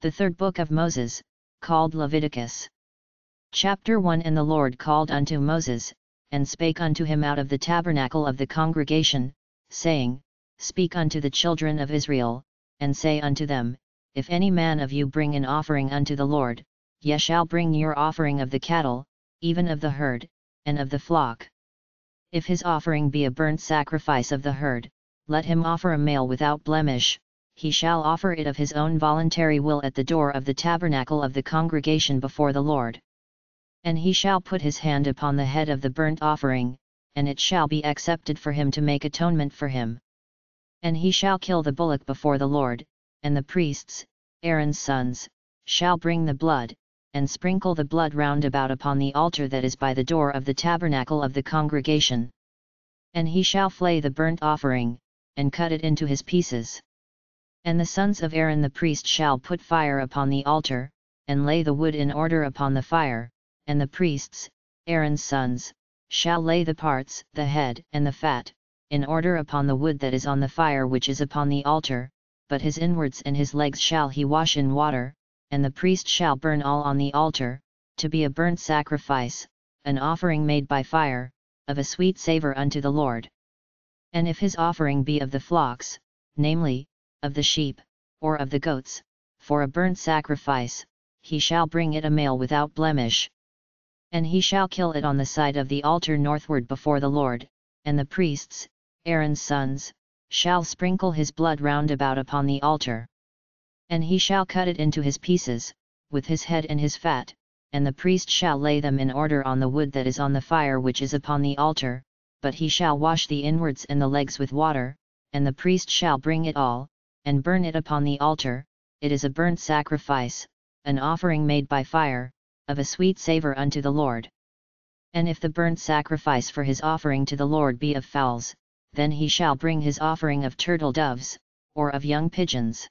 The third book of Moses, called Leviticus. Chapter 1 And the Lord called unto Moses, and spake unto him out of the tabernacle of the congregation, saying, Speak unto the children of Israel, and say unto them, If any man of you bring an offering unto the Lord, ye shall bring your offering of the cattle, even of the herd, and of the flock. If his offering be a burnt sacrifice of the herd, let him offer a male without blemish, he shall offer it of his own voluntary will at the door of the tabernacle of the congregation before the Lord. And he shall put his hand upon the head of the burnt offering, and it shall be accepted for him to make atonement for him. And he shall kill the bullock before the Lord, and the priests, Aaron's sons, shall bring the blood, and sprinkle the blood round about upon the altar that is by the door of the tabernacle of the congregation. And he shall flay the burnt offering, and cut it into his pieces. And the sons of Aaron the priest shall put fire upon the altar, and lay the wood in order upon the fire, and the priests, Aaron's sons, shall lay the parts, the head, and the fat, in order upon the wood that is on the fire which is upon the altar, but his inwards and his legs shall he wash in water, and the priest shall burn all on the altar, to be a burnt sacrifice, an offering made by fire, of a sweet savour unto the Lord. And if his offering be of the flocks, namely, of the sheep, or of the goats, for a burnt sacrifice, he shall bring it a male without blemish. And he shall kill it on the side of the altar northward before the Lord, and the priests, Aaron's sons, shall sprinkle his blood round about upon the altar. And he shall cut it into his pieces, with his head and his fat, and the priest shall lay them in order on the wood that is on the fire which is upon the altar, but he shall wash the inwards and the legs with water, and the priest shall bring it all, and burn it upon the altar, it is a burnt sacrifice, an offering made by fire, of a sweet savour unto the Lord. And if the burnt sacrifice for his offering to the Lord be of fowls, then he shall bring his offering of turtle doves, or of young pigeons.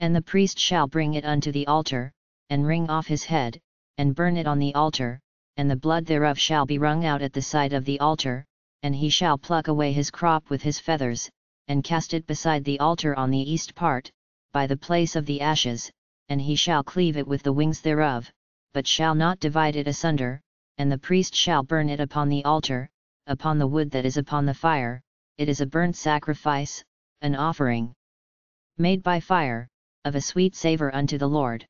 And the priest shall bring it unto the altar, and wring off his head, and burn it on the altar, and the blood thereof shall be wrung out at the side of the altar, and he shall pluck away his crop with his feathers, and cast it beside the altar on the east part, by the place of the ashes, and he shall cleave it with the wings thereof, but shall not divide it asunder, and the priest shall burn it upon the altar, upon the wood that is upon the fire, it is a burnt sacrifice, an offering made by fire, of a sweet savour unto the Lord.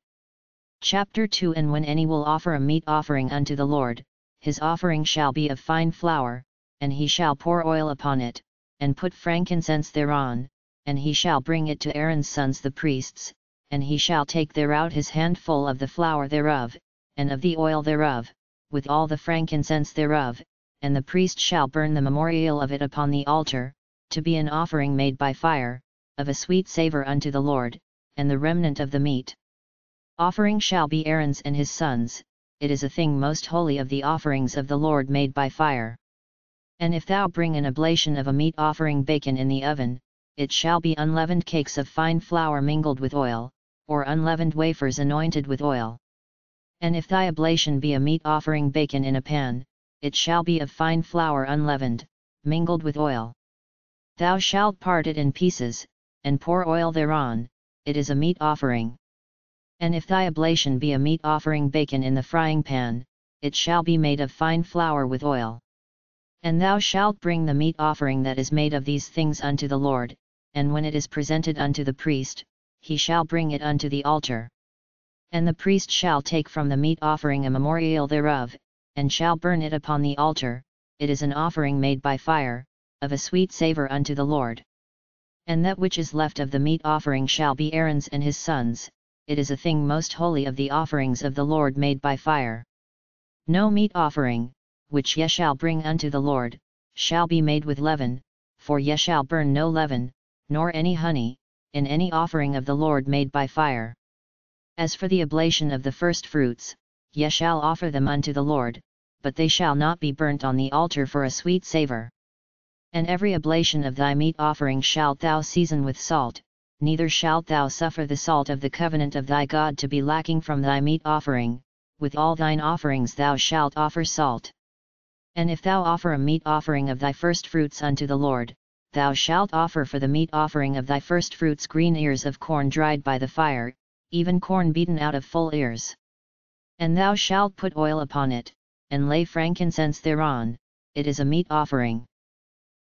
Chapter 2 And when any will offer a meat offering unto the Lord, his offering shall be of fine flour, and he shall pour oil upon it, and put frankincense thereon, and he shall bring it to Aaron's sons the priests, and he shall take thereout his handful of the flour thereof, and of the oil thereof, with all the frankincense thereof, and the priest shall burn the memorial of it upon the altar, to be an offering made by fire, of a sweet savour unto the Lord, and the remnant of the meat. Offering shall be Aaron's and his sons, it is a thing most holy of the offerings of the Lord made by fire. And if thou bring an oblation of a meat offering baken in the oven, it shall be unleavened cakes of fine flour mingled with oil, or unleavened wafers anointed with oil. And if thy oblation be a meat offering baken in a pan, it shall be of fine flour unleavened, mingled with oil. Thou shalt part it in pieces, and pour oil thereon, it is a meat offering. And if thy oblation be a meat offering baken in the frying pan, it shall be made of fine flour with oil. And thou shalt bring the meat offering that is made of these things unto the Lord, and when it is presented unto the priest, he shall bring it unto the altar. And the priest shall take from the meat offering a memorial thereof, and shall burn it upon the altar, it is an offering made by fire, of a sweet savour unto the Lord. And that which is left of the meat offering shall be Aaron's and his sons, it is a thing most holy of the offerings of the Lord made by fire. No meat offering, which ye shall bring unto the Lord, shall be made with leaven, for ye shall burn no leaven, nor any honey, in any offering of the Lord made by fire. As for the oblation of the first fruits, ye shall offer them unto the Lord, but they shall not be burnt on the altar for a sweet savour. And every oblation of thy meat offering shalt thou season with salt, neither shalt thou suffer the salt of the covenant of thy God to be lacking from thy meat offering, with all thine offerings thou shalt offer salt. And if thou offer a meat offering of thy firstfruits unto the Lord, thou shalt offer for the meat offering of thy firstfruits green ears of corn dried by the fire, even corn beaten out of full ears. And thou shalt put oil upon it, and lay frankincense thereon, it is a meat offering.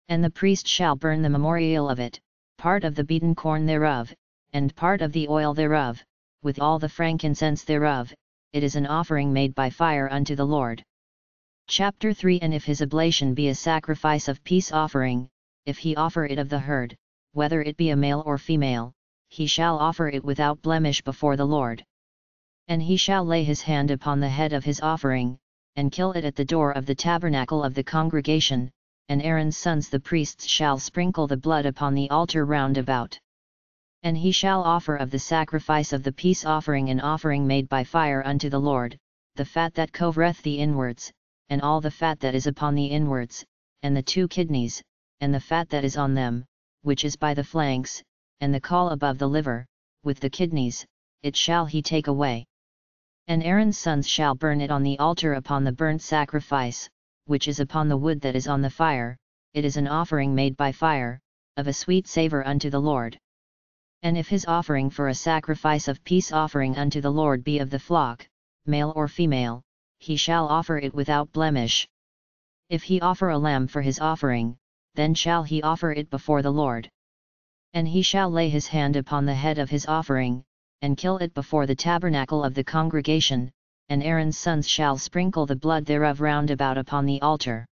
And the priest shall burn the memorial of it, part of the beaten corn thereof, and part of the oil thereof, with all the frankincense thereof, it is an offering made by fire unto the Lord. Chapter 3 And if his oblation be a sacrifice of peace offering, if he offer it of the herd, whether it be a male or female, he shall offer it without blemish before the Lord. And he shall lay his hand upon the head of his offering, and kill it at the door of the tabernacle of the congregation, and Aaron's sons the priests shall sprinkle the blood upon the altar round about. And he shall offer of the sacrifice of the peace offering an offering made by fire unto the Lord, the fat that covereth the inwards, and all the fat that is upon the inwards, and the two kidneys, and the fat that is on them, which is by the flanks, and the caul above the liver, with the kidneys, it shall he take away. And Aaron's sons shall burn it on the altar upon the burnt sacrifice, which is upon the wood that is on the fire, it is an offering made by fire, of a sweet savour unto the Lord. And if his offering for a sacrifice of peace offering unto the Lord be of the flock, male or female, he shall offer it without blemish. If he offer a lamb for his offering, then shall he offer it before the Lord. And he shall lay his hand upon the head of his offering, and kill it before the tabernacle of the congregation, and Aaron's sons shall sprinkle the blood thereof round about upon the altar.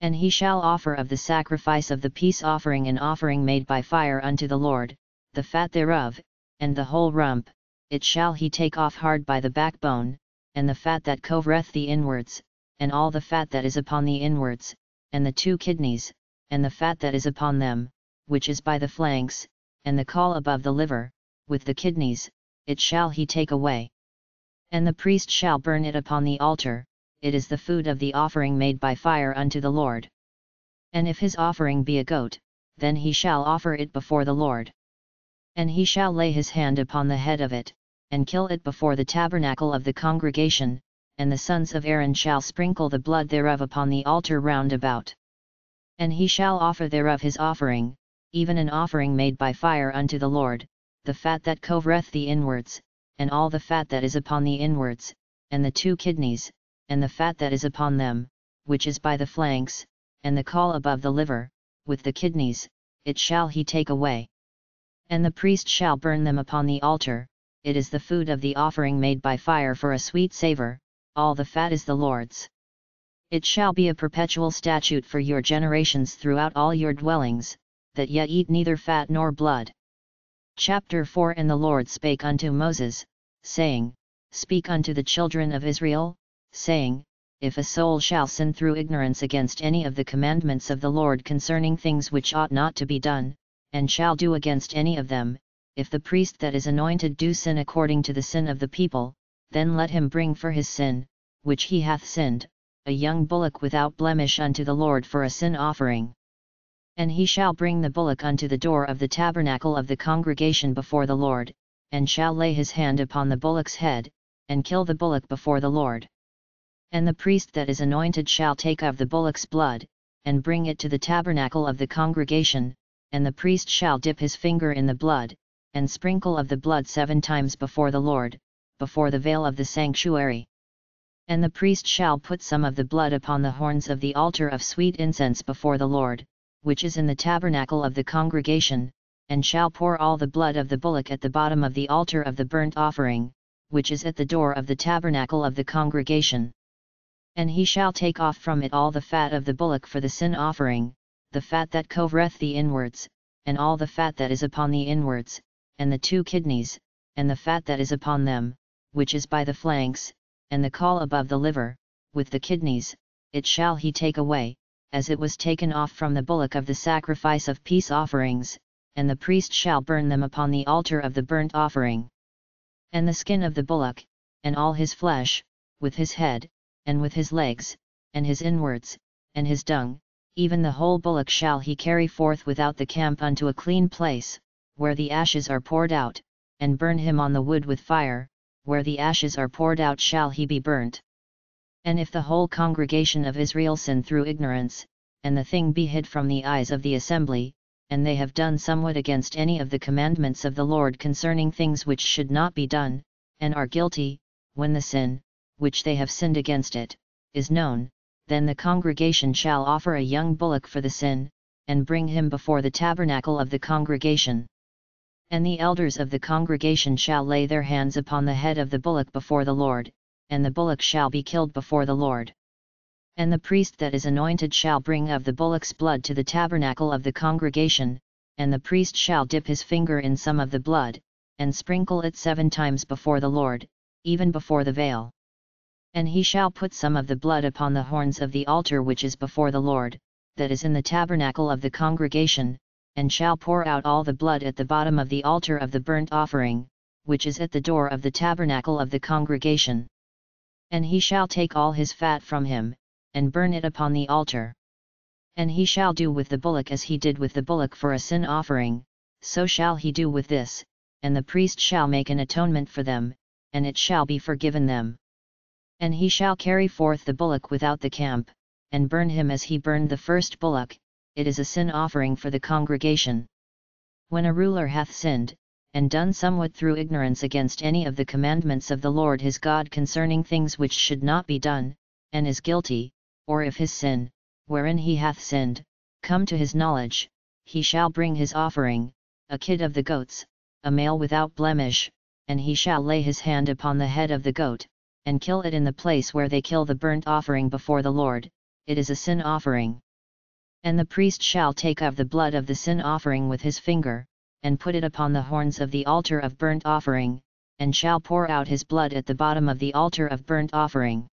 And he shall offer of the sacrifice of the peace offering an offering made by fire unto the Lord, the fat thereof, and the whole rump, it shall he take off hard by the backbone, and the fat that covereth the inwards, and all the fat that is upon the inwards, and the two kidneys, and the fat that is upon them, which is by the flanks, and the caul above the liver, with the kidneys, it shall he take away. And the priest shall burn it upon the altar, it is the food of the offering made by fire unto the Lord. And if his offering be a goat, then he shall offer it before the Lord. And he shall lay his hand upon the head of it, and kill it before the tabernacle of the congregation, and the sons of Aaron shall sprinkle the blood thereof upon the altar round about. And he shall offer thereof his offering, even an offering made by fire unto the Lord, the fat that covereth the inwards, and all the fat that is upon the inwards, and the two kidneys, and the fat that is upon them, which is by the flanks, and the caul above the liver, with the kidneys, it shall he take away. And the priest shall burn them upon the altar, it is the food of the offering made by fire for a sweet savour, all the fat is the Lord's. It shall be a perpetual statute for your generations throughout all your dwellings, that ye eat neither fat nor blood. Chapter 4 And the Lord spake unto Moses, saying, Speak unto the children of Israel, saying, If a soul shall sin through ignorance against any of the commandments of the Lord concerning things which ought not to be done, and shall do against any of them, if the priest that is anointed do sin according to the sin of the people, then let him bring for his sin, which he hath sinned, a young bullock without blemish unto the Lord for a sin offering. And he shall bring the bullock unto the door of the tabernacle of the congregation before the Lord, and shall lay his hand upon the bullock's head, and kill the bullock before the Lord. And the priest that is anointed shall take of the bullock's blood, and bring it to the tabernacle of the congregation, and the priest shall dip his finger in the blood, and sprinkle of the blood seven times before the Lord, before the veil of the sanctuary. And the priest shall put some of the blood upon the horns of the altar of sweet incense before the Lord, which is in the tabernacle of the congregation, and shall pour all the blood of the bullock at the bottom of the altar of the burnt offering, which is at the door of the tabernacle of the congregation. And he shall take off from it all the fat of the bullock for the sin offering, the fat that covereth the inwards, and all the fat that is upon the inwards, and the two kidneys, and the fat that is upon them, which is by the flanks, and the caul above the liver, with the kidneys, it shall he take away, as it was taken off from the bullock of the sacrifice of peace offerings, and the priest shall burn them upon the altar of the burnt offering. And the skin of the bullock, and all his flesh, with his head, and with his legs, and his inwards, and his dung, even the whole bullock shall he carry forth without the camp unto a clean place, where the ashes are poured out, and burn him on the wood with fire, where the ashes are poured out shall he be burnt. And if the whole congregation of Israel sin through ignorance, and the thing be hid from the eyes of the assembly, and they have done somewhat against any of the commandments of the Lord concerning things which should not be done, and are guilty, when the sin, which they have sinned against it, is known, then the congregation shall offer a young bullock for the sin, and bring him before the tabernacle of the congregation. And the elders of the congregation shall lay their hands upon the head of the bullock before the Lord, and the bullock shall be killed before the Lord. And the priest that is anointed shall bring of the bullock's blood to the tabernacle of the congregation, and the priest shall dip his finger in some of the blood, and sprinkle it seven times before the Lord, even before the veil. And he shall put some of the blood upon the horns of the altar which is before the Lord, that is in the tabernacle of the congregation, and shall pour out all the blood at the bottom of the altar of the burnt offering, which is at the door of the tabernacle of the congregation. And he shall take all his fat from him, and burn it upon the altar. And he shall do with the bullock as he did with the bullock for a sin offering, so shall he do with this, and the priest shall make an atonement for them, and it shall be forgiven them. And he shall carry forth the bullock without the camp, and burn him as he burned the first bullock, it is a sin offering for the congregation. When a ruler hath sinned, and done somewhat through ignorance against any of the commandments of the Lord his God concerning things which should not be done, and is guilty, or if his sin, wherein he hath sinned, come to his knowledge, he shall bring his offering, a kid of the goats, a male without blemish, and he shall lay his hand upon the head of the goat, and kill it in the place where they kill the burnt offering before the Lord, it is a sin offering. And the priest shall take of the blood of the sin offering with his finger, and put it upon the horns of the altar of burnt offering, and shall pour out his blood at the bottom of the altar of burnt offering.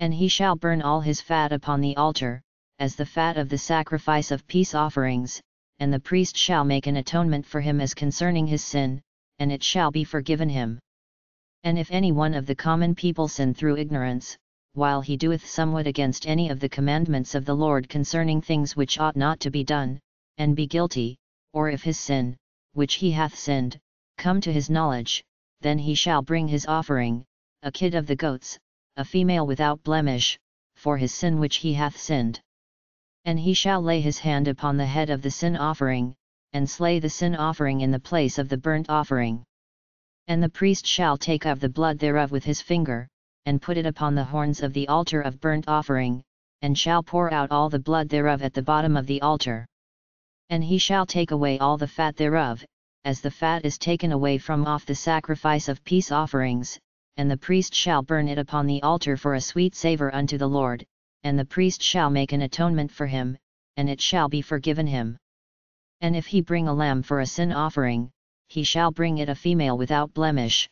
And he shall burn all his fat upon the altar, as the fat of the sacrifice of peace offerings, and the priest shall make an atonement for him as concerning his sin, and it shall be forgiven him. And if any one of the common people sin through ignorance, while he doeth somewhat against any of the commandments of the Lord concerning things which ought not to be done, and be guilty, or if his sin, which he hath sinned, come to his knowledge, then he shall bring his offering, a kid of the goats, a female without blemish, for his sin which he hath sinned. And he shall lay his hand upon the head of the sin offering, and slay the sin offering in the place of the burnt offering. And the priest shall take of the blood thereof with his finger, and put it upon the horns of the altar of burnt offering, and shall pour out all the blood thereof at the bottom of the altar. And he shall take away all the fat thereof, as the fat is taken away from off the sacrifice of peace offerings, and the priest shall burn it upon the altar for a sweet savour unto the Lord, and the priest shall make an atonement for him, and it shall be forgiven him. And if he bring a lamb for a sin offering, he shall bring it a female without blemish,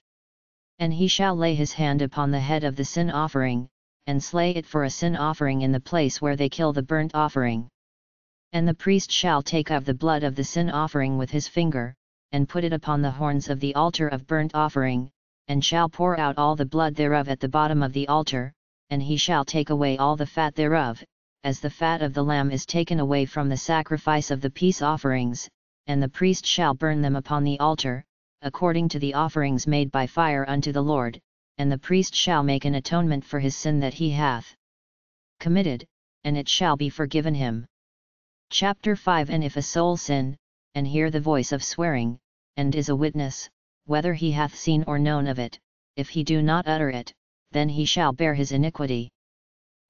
and he shall lay his hand upon the head of the sin offering, and slay it for a sin offering in the place where they kill the burnt offering. And the priest shall take of the blood of the sin offering with his finger, and put it upon the horns of the altar of burnt offering, and shall pour out all the blood thereof at the bottom of the altar, and he shall take away all the fat thereof, as the fat of the lamb is taken away from the sacrifice of the peace offerings, and the priest shall burn them upon the altar, according to the offerings made by fire unto the Lord, and the priest shall make an atonement for his sin that he hath committed, and it shall be forgiven him. Chapter 5 And if a soul sin, and hear the voice of swearing, and is a witness, whether he hath seen or known of it, if he do not utter it, then he shall bear his iniquity.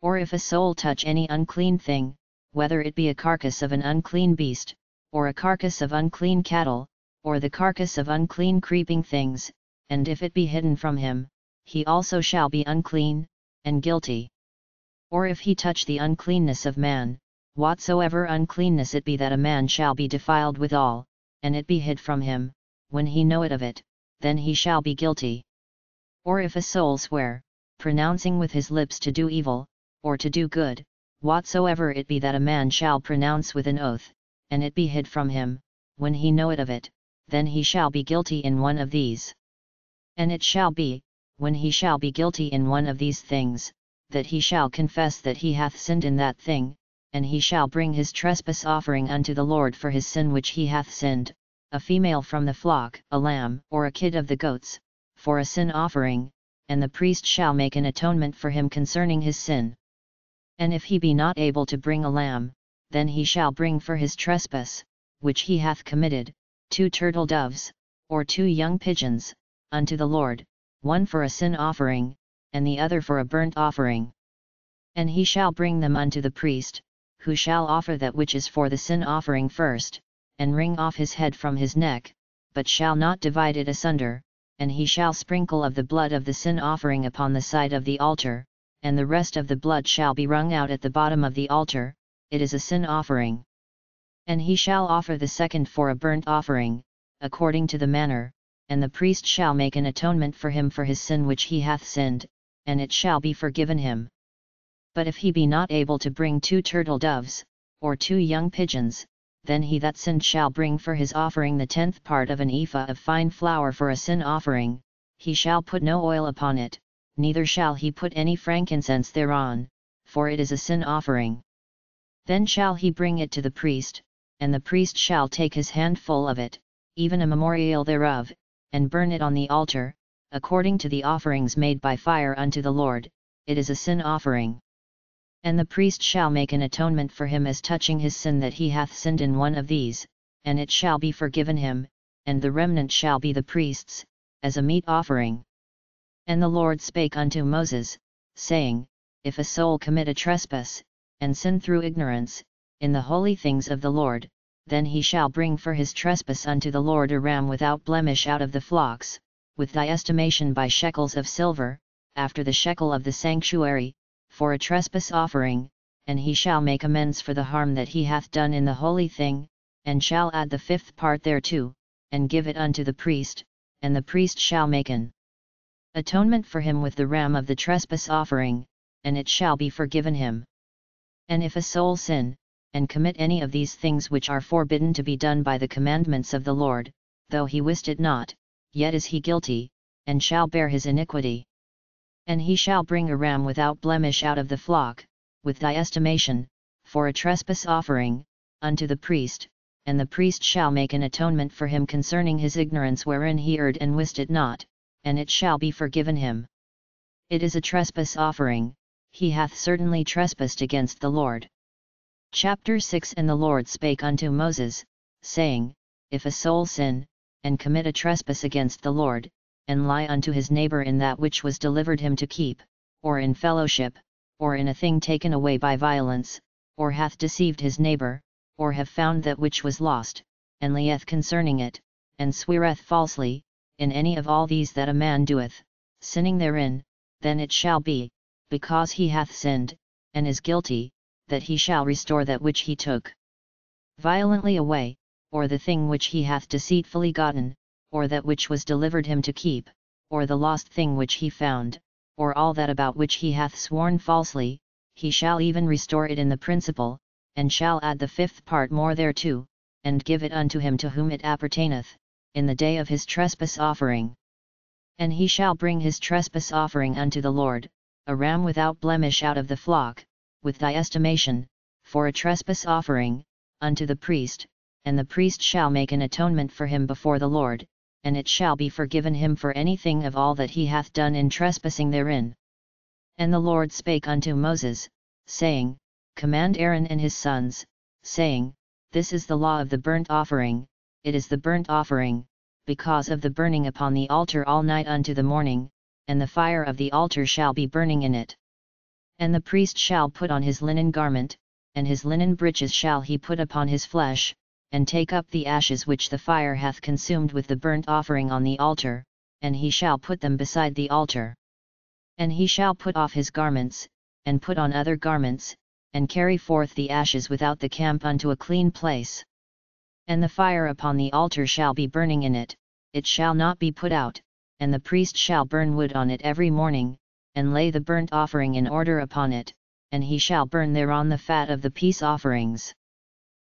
Or if a soul touch any unclean thing, whether it be a carcass of an unclean beast, or a carcass of unclean cattle, or the carcass of unclean creeping things, and if it be hidden from him, he also shall be unclean, and guilty. Or if he touch the uncleanness of man, whatsoever uncleanness it be that a man shall be defiled withal, and it be hid from him, when he know it of it, then he shall be guilty. Or if a soul swear, pronouncing with his lips to do evil, or to do good, whatsoever it be that a man shall pronounce with an oath, and it be hid from him, when he know it of it, then he shall be guilty in one of these. And it shall be, when he shall be guilty in one of these things, that he shall confess that he hath sinned in that thing, and he shall bring his trespass offering unto the Lord for his sin which he hath sinned, a female from the flock, a lamb, or a kid of the goats, for a sin offering, and the priest shall make an atonement for him concerning his sin. And if he be not able to bring a lamb, then he shall bring for his trespass, which he hath committed, two turtle doves, or two young pigeons, unto the Lord, one for a sin offering, and the other for a burnt offering. And he shall bring them unto the priest, who shall offer that which is for the sin offering first, and wring off his head from his neck, but shall not divide it asunder, and he shall sprinkle of the blood of the sin offering upon the side of the altar, and the rest of the blood shall be wrung out at the bottom of the altar, it is a sin offering. And he shall offer the second for a burnt offering, according to the manner, and the priest shall make an atonement for him for his sin which he hath sinned, and it shall be forgiven him. But if he be not able to bring two turtle doves, or two young pigeons, then he that sinned shall bring for his offering the tenth part of an ephah of fine flour for a sin offering, he shall put no oil upon it, neither shall he put any frankincense thereon, for it is a sin offering. Then shall he bring it to the priest, and the priest shall take his handful of it, even a memorial thereof, and burn it on the altar, according to the offerings made by fire unto the Lord, it is a sin offering. And the priest shall make an atonement for him as touching his sin that he hath sinned in one of these, and it shall be forgiven him, and the remnant shall be the priest's, as a meat offering. And the Lord spake unto Moses, saying, If a soul commit a trespass, and sin through ignorance, in the holy things of the Lord, then he shall bring for his trespass unto the Lord a ram without blemish out of the flocks, with thy estimation by shekels of silver, after the shekel of the sanctuary, for a trespass offering, and he shall make amends for the harm that he hath done in the holy thing, and shall add the fifth part thereto, and give it unto the priest, and the priest shall make an atonement for him with the ram of the trespass offering, and it shall be forgiven him. And if a soul sin, and commit any of these things which are forbidden to be done by the commandments of the Lord, though he wist it not, yet is he guilty, and shall bear his iniquity. And he shall bring a ram without blemish out of the flock, with thy estimation, for a trespass offering, unto the priest, and the priest shall make an atonement for him concerning his ignorance wherein he erred and wist it not, and it shall be forgiven him. It is a trespass offering, he hath certainly trespassed against the Lord. Chapter 6 And the Lord spake unto Moses, saying, If a soul sin, and commit a trespass against the Lord, and lie unto his neighbor in that which was delivered him to keep, or in fellowship, or in a thing taken away by violence, or hath deceived his neighbor, or have found that which was lost, and lieth concerning it, and sweareth falsely, in any of all these that a man doeth, sinning therein, then it shall be, because he hath sinned, and is guilty, that he shall restore that which he took violently away, or the thing which he hath deceitfully gotten, or that which was delivered him to keep, or the lost thing which he found, or all that about which he hath sworn falsely, he shall even restore it in the principal, and shall add the fifth part more thereto, and give it unto him to whom it appertaineth, in the day of his trespass offering. And he shall bring his trespass offering unto the Lord, a ram without blemish out of the flock, with thy estimation, for a trespass offering, unto the priest, and the priest shall make an atonement for him before the Lord, and it shall be forgiven him for anything of all that he hath done in trespassing therein. And the Lord spake unto Moses, saying, Command Aaron and his sons, saying, This is the law of the burnt offering, it is the burnt offering, because of the burning upon the altar all night unto the morning, and the fire of the altar shall be burning in it. And the priest shall put on his linen garment, and his linen breeches shall he put upon his flesh, and take up the ashes which the fire hath consumed with the burnt offering on the altar, and he shall put them beside the altar. And he shall put off his garments, and put on other garments, and carry forth the ashes without the camp unto a clean place. And the fire upon the altar shall be burning in it, it shall not be put out, and the priest shall burn wood on it every morning, and lay the burnt offering in order upon it, and he shall burn thereon the fat of the peace offerings.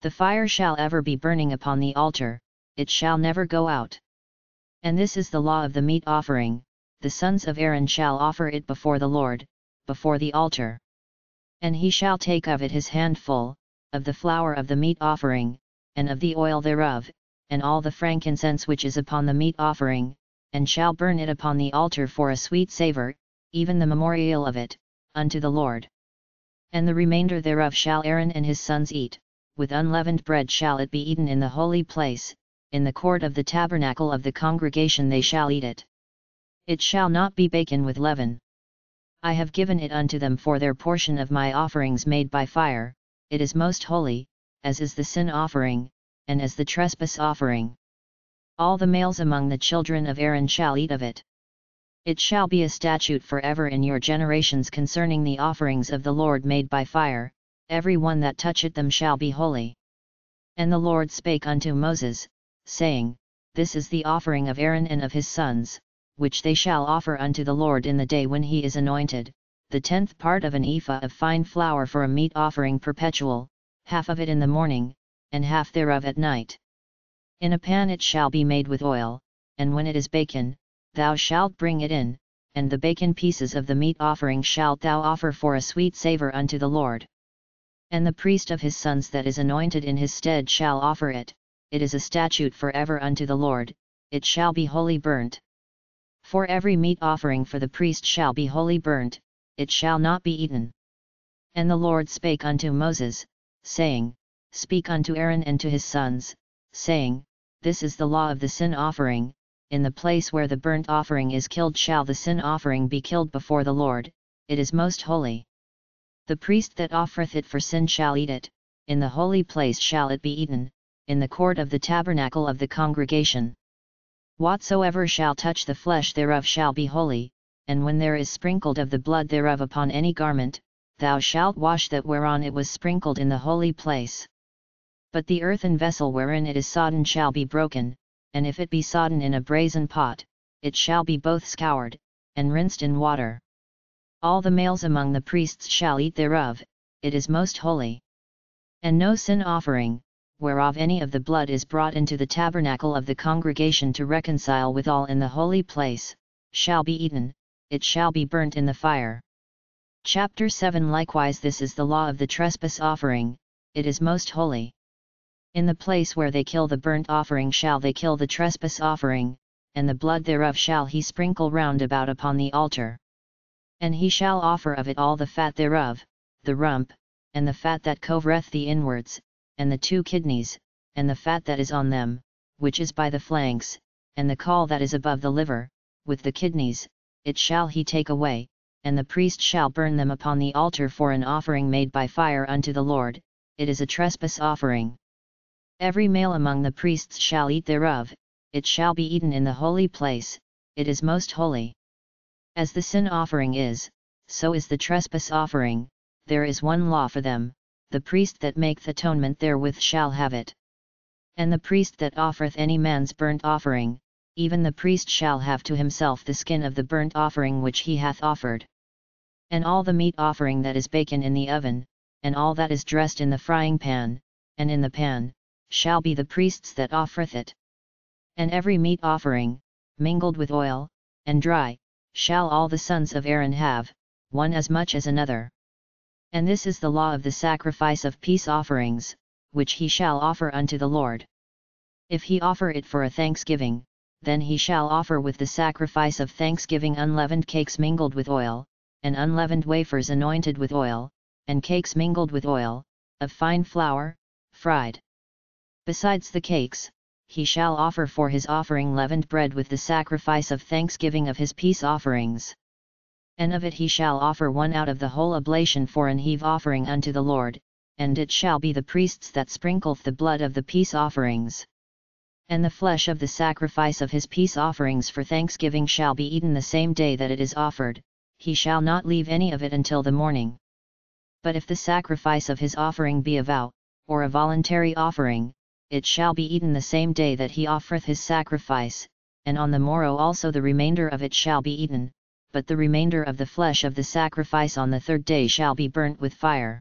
The fire shall ever be burning upon the altar, it shall never go out. And this is the law of the meat offering, the sons of Aaron shall offer it before the Lord, before the altar. And he shall take of it his handful, of the flour of the meat offering, and of the oil thereof, and all the frankincense which is upon the meat offering, and shall burn it upon the altar for a sweet savour, even the memorial of it, unto the Lord. And the remainder thereof shall Aaron and his sons eat, with unleavened bread shall it be eaten in the holy place, in the court of the tabernacle of the congregation they shall eat it. It shall not be baken with leaven. I have given it unto them for their portion of my offerings made by fire, it is most holy, as is the sin offering, and as the trespass offering. All the males among the children of Aaron shall eat of it. It shall be a statute for ever in your generations concerning the offerings of the Lord made by fire, every one that toucheth them shall be holy. And the Lord spake unto Moses, saying, This is the offering of Aaron and of his sons, which they shall offer unto the Lord in the day when he is anointed, the tenth part of an ephah of fine flour for a meat offering perpetual, half of it in the morning, and half thereof at night. In a pan it shall be made with oil, and when it is baken, thou shalt bring it in, and the baken pieces of the meat offering shalt thou offer for a sweet savour unto the Lord. And the priest of his sons that is anointed in his stead shall offer it, it is a statute for ever unto the Lord, it shall be wholly burnt. For every meat offering for the priest shall be wholly burnt, it shall not be eaten. And the Lord spake unto Moses, saying, Speak unto Aaron and to his sons, saying, This is the law of the sin offering, in the place where the burnt offering is killed shall the sin offering be killed before the Lord, it is most holy. The priest that offereth it for sin shall eat it, in the holy place shall it be eaten, in the court of the tabernacle of the congregation. Whatsoever shall touch the flesh thereof shall be holy, and when there is sprinkled of the blood thereof upon any garment, thou shalt wash that whereon it was sprinkled in the holy place. But the earthen vessel wherein it is sodden shall be broken, and if it be sodden in a brazen pot, it shall be both scoured, and rinsed in water. All the males among the priests shall eat thereof, it is most holy. And no sin offering, whereof any of the blood is brought into the tabernacle of the congregation to reconcile withal in the holy place, shall be eaten, it shall be burnt in the fire. Chapter 7 Likewise this is the law of the trespass offering, it is most holy. In the place where they kill the burnt offering shall they kill the trespass offering, and the blood thereof shall he sprinkle round about upon the altar. And he shall offer of it all the fat thereof, the rump, and the fat that covereth the inwards, and the two kidneys, and the fat that is on them, which is by the flanks, and the caul that is above the liver, with the kidneys, it shall he take away, and the priest shall burn them upon the altar for an offering made by fire unto the Lord, it is a trespass offering. Every male among the priests shall eat thereof, it shall be eaten in the holy place, it is most holy. As the sin offering is, so is the trespass offering, there is one law for them, the priest that maketh atonement therewith shall have it. And the priest that offereth any man's burnt offering, even the priest shall have to himself the skin of the burnt offering which he hath offered. And all the meat offering that is baken in the oven, and all that is dressed in the frying pan, and in the pan, shall be the priest's that offereth it. And every meat offering, mingled with oil, and dry, shall all the sons of Aaron have, one as much as another. And this is the law of the sacrifice of peace offerings, which he shall offer unto the Lord. If he offer it for a thanksgiving, then he shall offer with the sacrifice of thanksgiving unleavened cakes mingled with oil, and unleavened wafers anointed with oil, and cakes mingled with oil, of fine flour, fried. Besides the cakes, he shall offer for his offering leavened bread with the sacrifice of thanksgiving of his peace offerings and of it he shall offer one out of the whole oblation for an heave offering unto the Lord, and it shall be the priests that sprinkleth the blood of the peace offerings. And the flesh of the sacrifice of his peace offerings for thanksgiving shall be eaten the same day that it is offered, he shall not leave any of it until the morning. But if the sacrifice of his offering be a vow, or a voluntary offering, it shall be eaten the same day that he offereth his sacrifice, and on the morrow also the remainder of it shall be eaten, but the remainder of the flesh of the sacrifice on the third day shall be burnt with fire.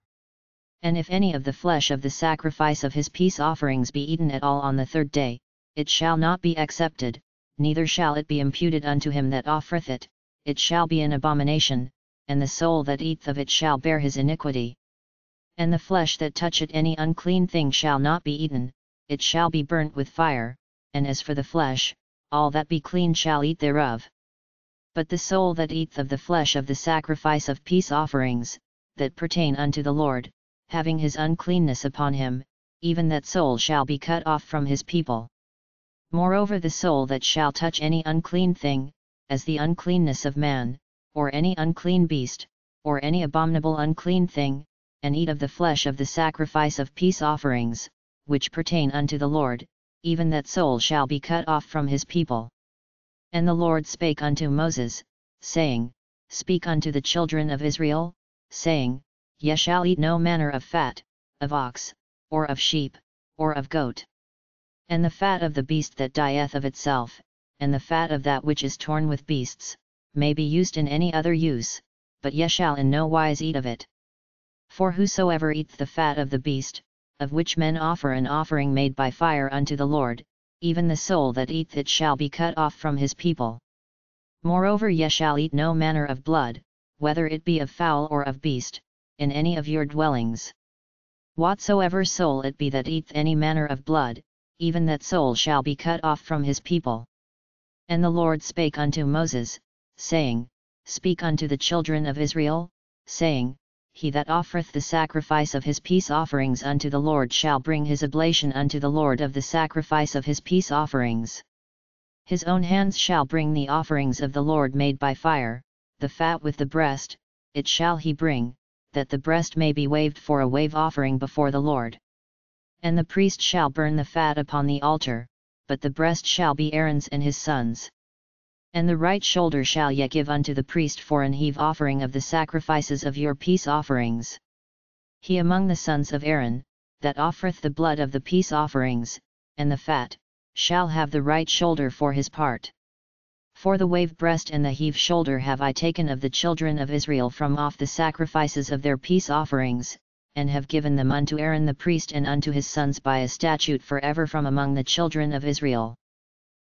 And if any of the flesh of the sacrifice of his peace offerings be eaten at all on the third day, it shall not be accepted, neither shall it be imputed unto him that offereth it, it shall be an abomination, and the soul that eateth of it shall bear his iniquity. And the flesh that toucheth any unclean thing shall not be eaten, it shall be burnt with fire, and as for the flesh, all that be clean shall eat thereof but the soul that eateth of the flesh of the sacrifice of peace offerings, that pertain unto the Lord, having his uncleanness upon him, even that soul shall be cut off from his people. Moreover the soul that shall touch any unclean thing, as the uncleanness of man, or any unclean beast, or any abominable unclean thing, and eat of the flesh of the sacrifice of peace offerings, which pertain unto the Lord, even that soul shall be cut off from his people. And the Lord spake unto Moses, saying, Speak unto the children of Israel, saying, Ye shall eat no manner of fat, of ox, or of sheep, or of goat. And the fat of the beast that dieth of itself, and the fat of that which is torn with beasts, may be used in any other use, but ye shall in no wise eat of it. For whosoever eateth the fat of the beast, of which men offer an offering made by fire unto the Lord, even the soul that eateth it shall be cut off from his people. Moreover ye shall eat no manner of blood, whether it be of fowl or of beast, in any of your dwellings. Whatsoever soul it be that eateth any manner of blood, even that soul shall be cut off from his people. And the Lord spake unto Moses, saying, Speak unto the children of Israel, saying, he that offereth the sacrifice of his peace offerings unto the Lord shall bring his oblation unto the Lord of the sacrifice of his peace offerings. His own hands shall bring the offerings of the Lord made by fire, the fat with the breast, it shall he bring, that the breast may be waved for a wave offering before the Lord. And the priest shall burn the fat upon the altar, but the breast shall be Aaron's and his sons' and the right shoulder shall ye give unto the priest for an heave offering of the sacrifices of your peace offerings. He among the sons of Aaron, that offereth the blood of the peace offerings, and the fat, shall have the right shoulder for his part. For the wave breast and the heave shoulder have I taken of the children of Israel from off the sacrifices of their peace offerings, and have given them unto Aaron the priest and unto his sons by a statute for ever from among the children of Israel.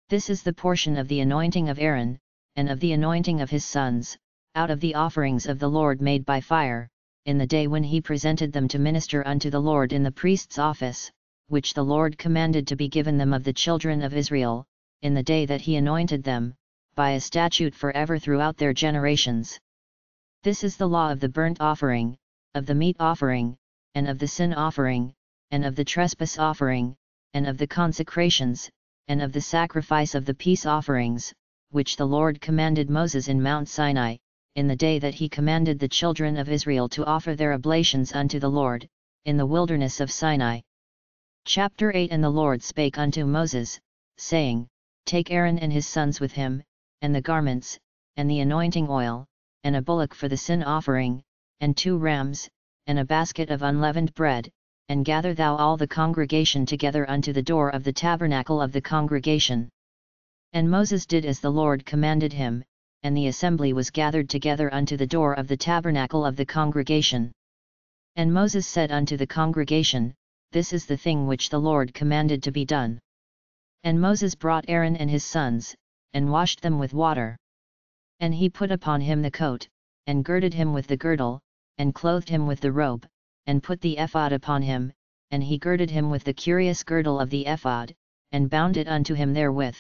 This is the portion of the anointing of Aaron, and of the anointing of his sons, out of the offerings of the Lord made by fire, in the day when he presented them to minister unto the Lord in the priest's office, which the Lord commanded to be given them of the children of Israel, in the day that he anointed them, by a statute for ever throughout their generations. This is the law of the burnt offering, of the meat offering, and of the sin offering, and of the trespass offering, and of the consecrations, and of the sacrifice of the peace offerings, which the Lord commanded Moses in Mount Sinai, in the day that he commanded the children of Israel to offer their oblations unto the Lord, in the wilderness of Sinai. Chapter 8 And the Lord spake unto Moses, saying, Take Aaron and his sons with him, and the garments, and the anointing oil, and a bullock for the sin offering, and two rams, and a basket of unleavened bread, and gather thou all the congregation together unto the door of the tabernacle of the congregation. And Moses did as the Lord commanded him, and the assembly was gathered together unto the door of the tabernacle of the congregation. And Moses said unto the congregation, This is the thing which the Lord commanded to be done. And Moses brought Aaron and his sons, and washed them with water. And he put upon him the coat, and girded him with the girdle, and clothed him with the robe, and put the ephod upon him, and he girded him with the curious girdle of the ephod, and bound it unto him therewith.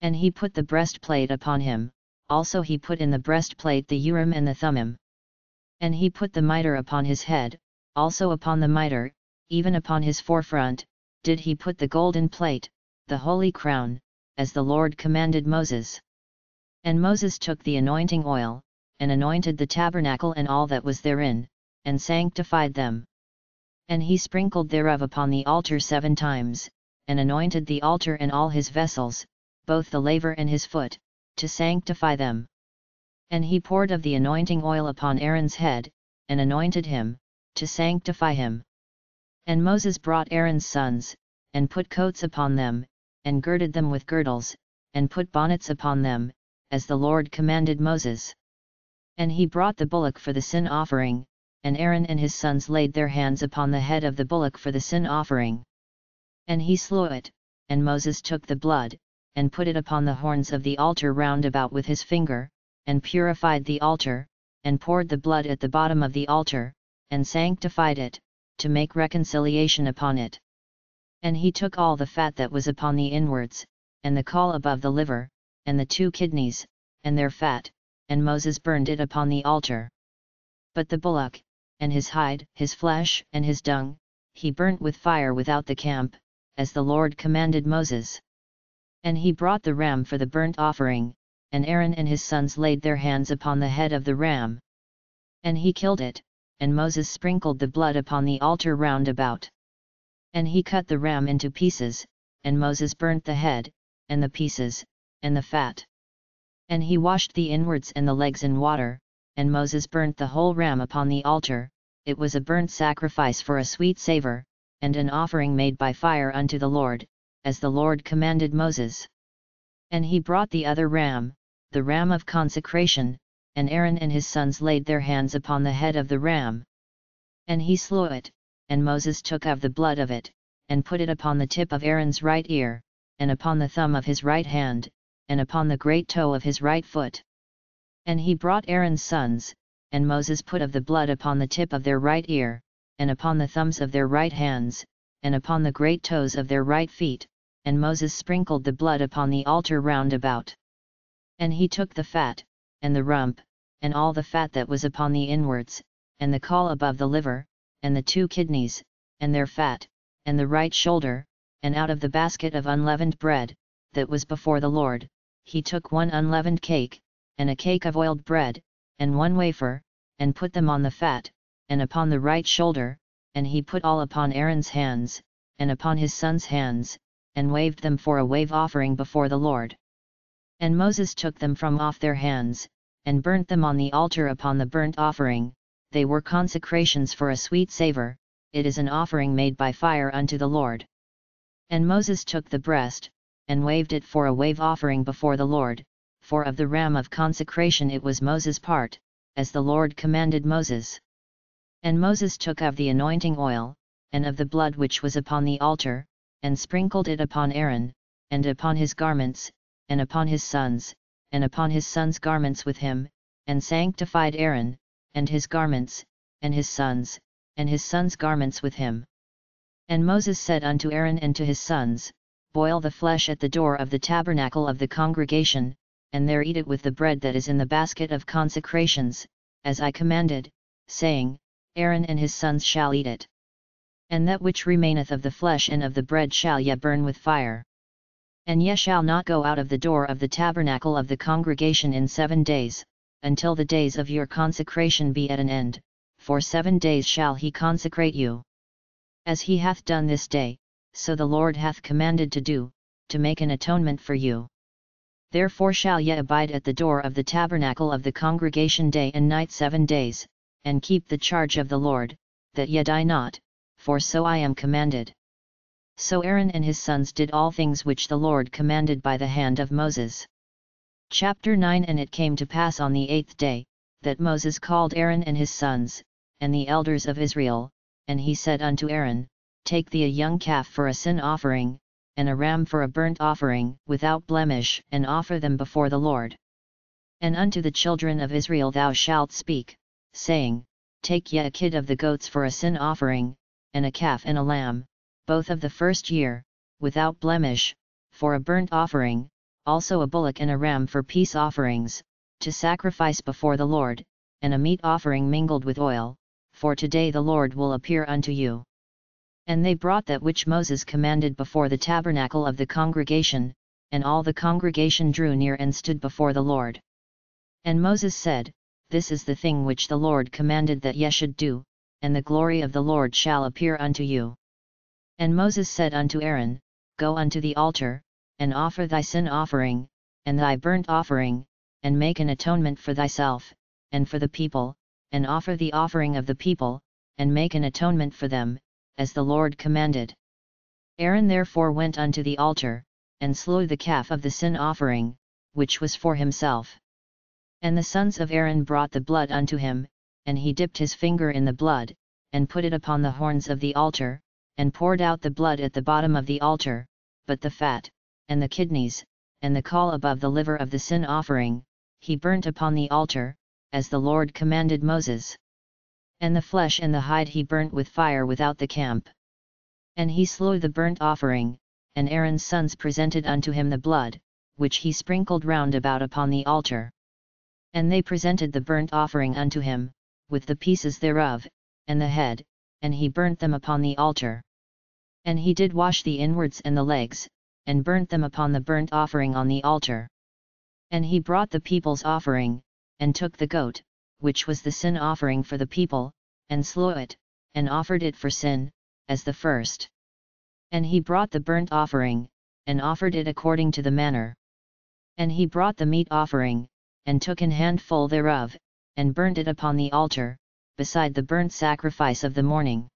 And he put the breastplate upon him, also he put in the breastplate the Urim and the Thummim. And he put the mitre upon his head, also upon the mitre, even upon his forefront, did he put the golden plate, the holy crown, as the Lord commanded Moses. And Moses took the anointing oil, and anointed the tabernacle and all that was therein, and sanctified them. And he sprinkled thereof upon the altar seven times, and anointed the altar and all his vessels, both the laver and his foot, to sanctify them. And he poured of the anointing oil upon Aaron's head, and anointed him, to sanctify him. And Moses brought Aaron's sons, and put coats upon them, and girded them with girdles, and put bonnets upon them, as the Lord commanded Moses. And he brought the bullock for the sin offering, and Aaron and his sons laid their hands upon the head of the bullock for the sin offering. And he slew it, and Moses took the blood, and put it upon the horns of the altar round about with his finger, and purified the altar, and poured the blood at the bottom of the altar, and sanctified it, to make reconciliation upon it. And he took all the fat that was upon the inwards, and the caul above the liver, and the two kidneys, and their fat, and Moses burned it upon the altar. But the bullock, and his hide, his flesh, and his dung, he burnt with fire without the camp, as the Lord commanded Moses. And he brought the ram for the burnt offering, and Aaron and his sons laid their hands upon the head of the ram. And he killed it, and Moses sprinkled the blood upon the altar round about. And he cut the ram into pieces, and Moses burnt the head, and the pieces, and the fat. And he washed the inwards and the legs in water, and Moses burnt the whole ram upon the altar, it was a burnt sacrifice for a sweet savour, and an offering made by fire unto the Lord, as the Lord commanded Moses. And he brought the other ram, the ram of consecration, and Aaron and his sons laid their hands upon the head of the ram. And he slew it, and Moses took of the blood of it, and put it upon the tip of Aaron's right ear, and upon the thumb of his right hand, and upon the great toe of his right foot. And he brought Aaron's sons, and Moses put of the blood upon the tip of their right ear, and upon the thumbs of their right hands, and upon the great toes of their right feet, and Moses sprinkled the blood upon the altar round about. And he took the fat, and the rump, and all the fat that was upon the inwards, and the caul above the liver, and the two kidneys, and their fat, and the right shoulder, and out of the basket of unleavened bread, that was before the Lord, he took one unleavened cake, and a cake of oiled bread, and one wafer, and put them on the fat, and upon the right shoulder, and he put all upon Aaron's hands, and upon his son's hands, and waved them for a wave offering before the Lord. And Moses took them from off their hands, and burnt them on the altar upon the burnt offering, they were consecrations for a sweet savour, it is an offering made by fire unto the Lord. And Moses took the breast, and waved it for a wave offering before the Lord, for of the ram of consecration it was Moses' part, as the Lord commanded Moses. And Moses took of the anointing oil, and of the blood which was upon the altar, and sprinkled it upon Aaron, and upon his garments, and upon his sons, and upon his sons' garments with him, and sanctified Aaron, and his garments, and his sons, and his sons' garments with him. And Moses said unto Aaron and to his sons, Boil the flesh at the door of the tabernacle of the congregation, and there eat it with the bread that is in the basket of consecrations, as I commanded, saying, Aaron and his sons shall eat it. And that which remaineth of the flesh and of the bread shall ye burn with fire. And ye shall not go out of the door of the tabernacle of the congregation in seven days, until the days of your consecration be at an end, for seven days shall he consecrate you. As he hath done this day, so the Lord hath commanded to do, to make an atonement for you. Therefore shall ye abide at the door of the tabernacle of the congregation day and night seven days, and keep the charge of the Lord, that ye die not, for so I am commanded. So Aaron and his sons did all things which the Lord commanded by the hand of Moses. Chapter 9 And it came to pass on the eighth day, that Moses called Aaron and his sons, and the elders of Israel, and he said unto Aaron, Take thee a young calf for a sin offering, and a ram for a burnt offering, without blemish, and offer them before the Lord. And unto the children of Israel thou shalt speak, saying, Take ye a kid of the goats for a sin offering, and a calf and a lamb, both of the first year, without blemish, for a burnt offering, also a bullock and a ram for peace offerings, to sacrifice before the Lord, and a meat offering mingled with oil, for today the Lord will appear unto you. And they brought that which Moses commanded before the tabernacle of the congregation, and all the congregation drew near and stood before the Lord. And Moses said, This is the thing which the Lord commanded that ye should do, and the glory of the Lord shall appear unto you. And Moses said unto Aaron, Go unto the altar, and offer thy sin offering, and thy burnt offering, and make an atonement for thyself, and for the people, and offer the offering of the people, and make an atonement for them, as the Lord commanded. Aaron therefore went unto the altar, and slew the calf of the sin offering, which was for himself. And the sons of Aaron brought the blood unto him, and he dipped his finger in the blood, and put it upon the horns of the altar, and poured out the blood at the bottom of the altar, but the fat, and the kidneys, and the caul above the liver of the sin offering, he burnt upon the altar, as the Lord commanded Moses. And the flesh and the hide he burnt with fire without the camp. And he slew the burnt offering, and Aaron's sons presented unto him the blood, which he sprinkled round about upon the altar. And they presented the burnt offering unto him, with the pieces thereof, and the head, and he burnt them upon the altar. And he did wash the inwards and the legs, and burnt them upon the burnt offering on the altar. And he brought the people's offering, and took the goat, which was the sin offering for the people, and slew it, and offered it for sin, as the first. And he brought the burnt offering, and offered it according to the manner. And he brought the meat offering, and took an handful thereof, and burnt it upon the altar, beside the burnt sacrifice of the morning.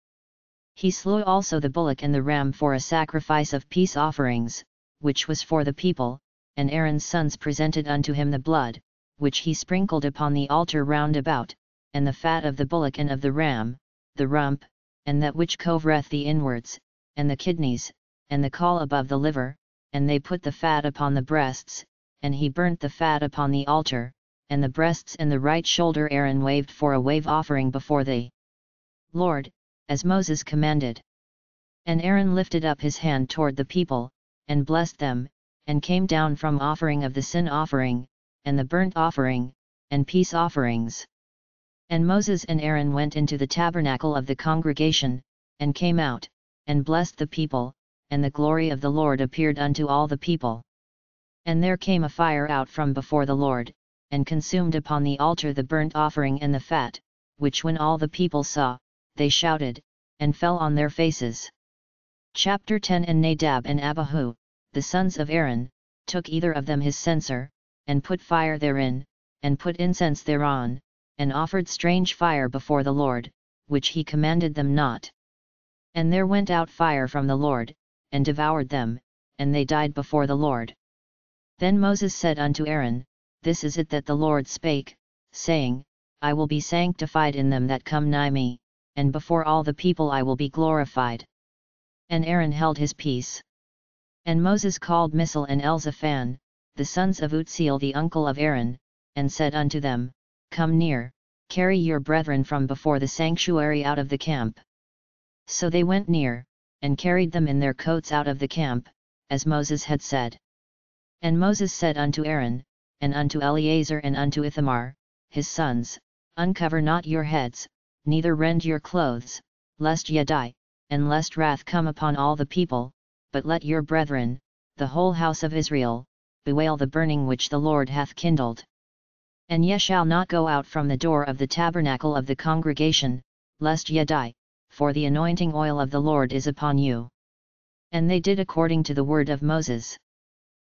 He slew also the bullock and the ram for a sacrifice of peace offerings, which was for the people, and Aaron's sons presented unto him the blood, which he sprinkled upon the altar round about, and the fat of the bullock and of the ram, the rump, and that which covereth the inwards, and the kidneys, and the caul above the liver, and they put the fat upon the breasts, and he burnt the fat upon the altar, and the breasts and the right shoulder Aaron waved for a wave offering before the Lord, as Moses commanded. And Aaron lifted up his hand toward the people, and blessed them, and came down from offering of the sin offering, and the burnt offering, and peace offerings. And Moses and Aaron went into the tabernacle of the congregation, and came out, and blessed the people, and the glory of the Lord appeared unto all the people. And there came a fire out from before the Lord, and consumed upon the altar the burnt offering and the fat, which when all the people saw, they shouted, and fell on their faces. Chapter 10 And Nadab and Abihu, the sons of Aaron, took either of them his censer, and put fire therein, and put incense thereon, and offered strange fire before the Lord, which he commanded them not. And there went out fire from the Lord, and devoured them, and they died before the Lord. Then Moses said unto Aaron, This is it that the Lord spake, saying, I will be sanctified in them that come nigh me, and before all the people I will be glorified. And Aaron held his peace. And Moses called Mishael and Elzaphan, the sons of Uzziel the uncle of Aaron, and said unto them, Come near, carry your brethren from before the sanctuary out of the camp. So they went near, and carried them in their coats out of the camp, as Moses had said. And Moses said unto Aaron, and unto Eleazar and unto Ithamar, his sons, Uncover not your heads, neither rend your clothes, lest ye die, and lest wrath come upon all the people, but let your brethren, the whole house of Israel, bewail the burning which the Lord hath kindled. And ye shall not go out from the door of the tabernacle of the congregation, lest ye die, for the anointing oil of the Lord is upon you. And they did according to the word of Moses.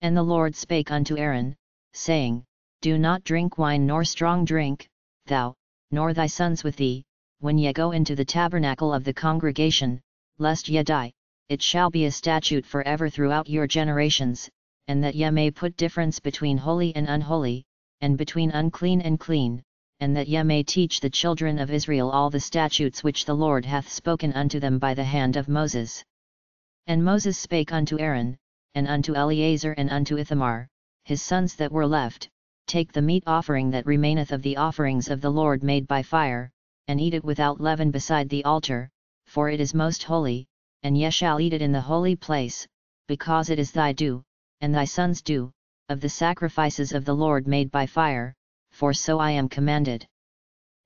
And the Lord spake unto Aaron, saying, Do not drink wine nor strong drink, thou, nor thy sons with thee, when ye go into the tabernacle of the congregation, lest ye die, it shall be a statute for ever throughout your generations, and that ye may put difference between holy and unholy, and between unclean and clean, and that ye may teach the children of Israel all the statutes which the Lord hath spoken unto them by the hand of Moses. And Moses spake unto Aaron, and unto Eleazar and unto Ithamar, his sons that were left, Take the meat offering that remaineth of the offerings of the Lord made by fire, and eat it without leaven beside the altar, for it is most holy, and ye shall eat it in the holy place, because it is thy due, and thy son's due, of the sacrifices of the Lord made by fire, for so I am commanded.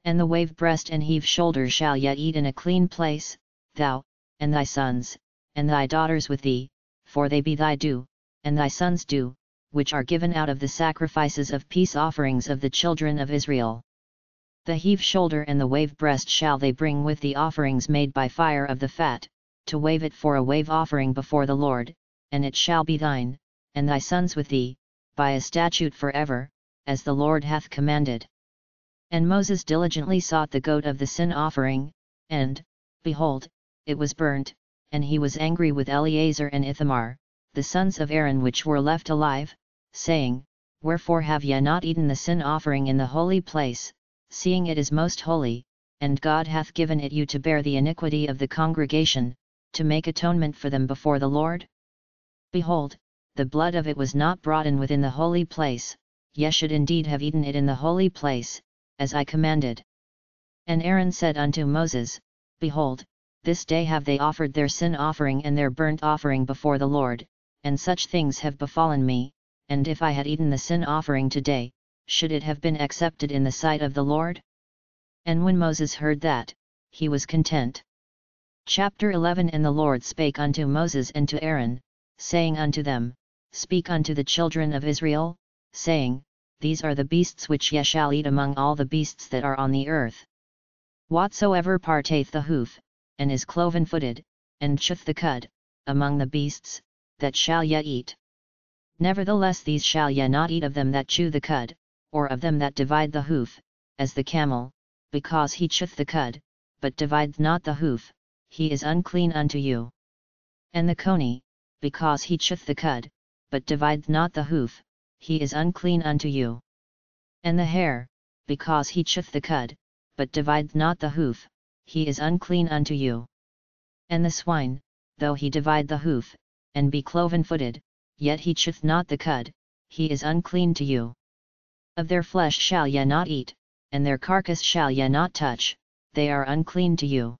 And the wave breast and heave shoulder shall yet eat in a clean place, thou, and thy sons, and thy daughters with thee, for they be thy due, and thy sons' due, which are given out of the sacrifices of peace offerings of the children of Israel. The heave shoulder and the wave breast shall they bring with the offerings made by fire of the fat, to wave it for a wave offering before the Lord, and it shall be thine, and thy sons with thee, by a statute for ever, as the Lord hath commanded. And Moses diligently sought the goat of the sin offering, and, behold, it was burnt, and he was angry with Eleazar and Ithamar, the sons of Aaron which were left alive, saying, Wherefore have ye not eaten the sin offering in the holy place, seeing it is most holy, and God hath given it you to bear the iniquity of the congregation, to make atonement for them before the Lord? Behold, the blood of it was not brought in within the holy place, ye should indeed have eaten it in the holy place, as I commanded. And Aaron said unto Moses, Behold, this day have they offered their sin offering and their burnt offering before the Lord, and such things have befallen me, and if I had eaten the sin offering today, should it have been accepted in the sight of the Lord? And when Moses heard that, he was content. Chapter 11 And the Lord spake unto Moses and to Aaron, saying unto them, Speak unto the children of Israel, saying, These are the beasts which ye shall eat among all the beasts that are on the earth. Whatsoever parteth the hoof, and is cloven-footed, and cheweth the cud, among the beasts, that shall ye eat. Nevertheless these shall ye not eat of them that chew the cud, or of them that divide the hoof, as the camel, because he cheweth the cud, but divideth not the hoof, he is unclean unto you. And the coney, because he cheweth the cud, but divides not the hoof, he is unclean unto you. And the hare, because he cheweth the cud, but divides not the hoof, he is unclean unto you. And the swine, though he divide the hoof, and be cloven-footed, yet he cheweth not the cud, he is unclean to you. Of their flesh shall ye not eat, and their carcass shall ye not touch, they are unclean to you.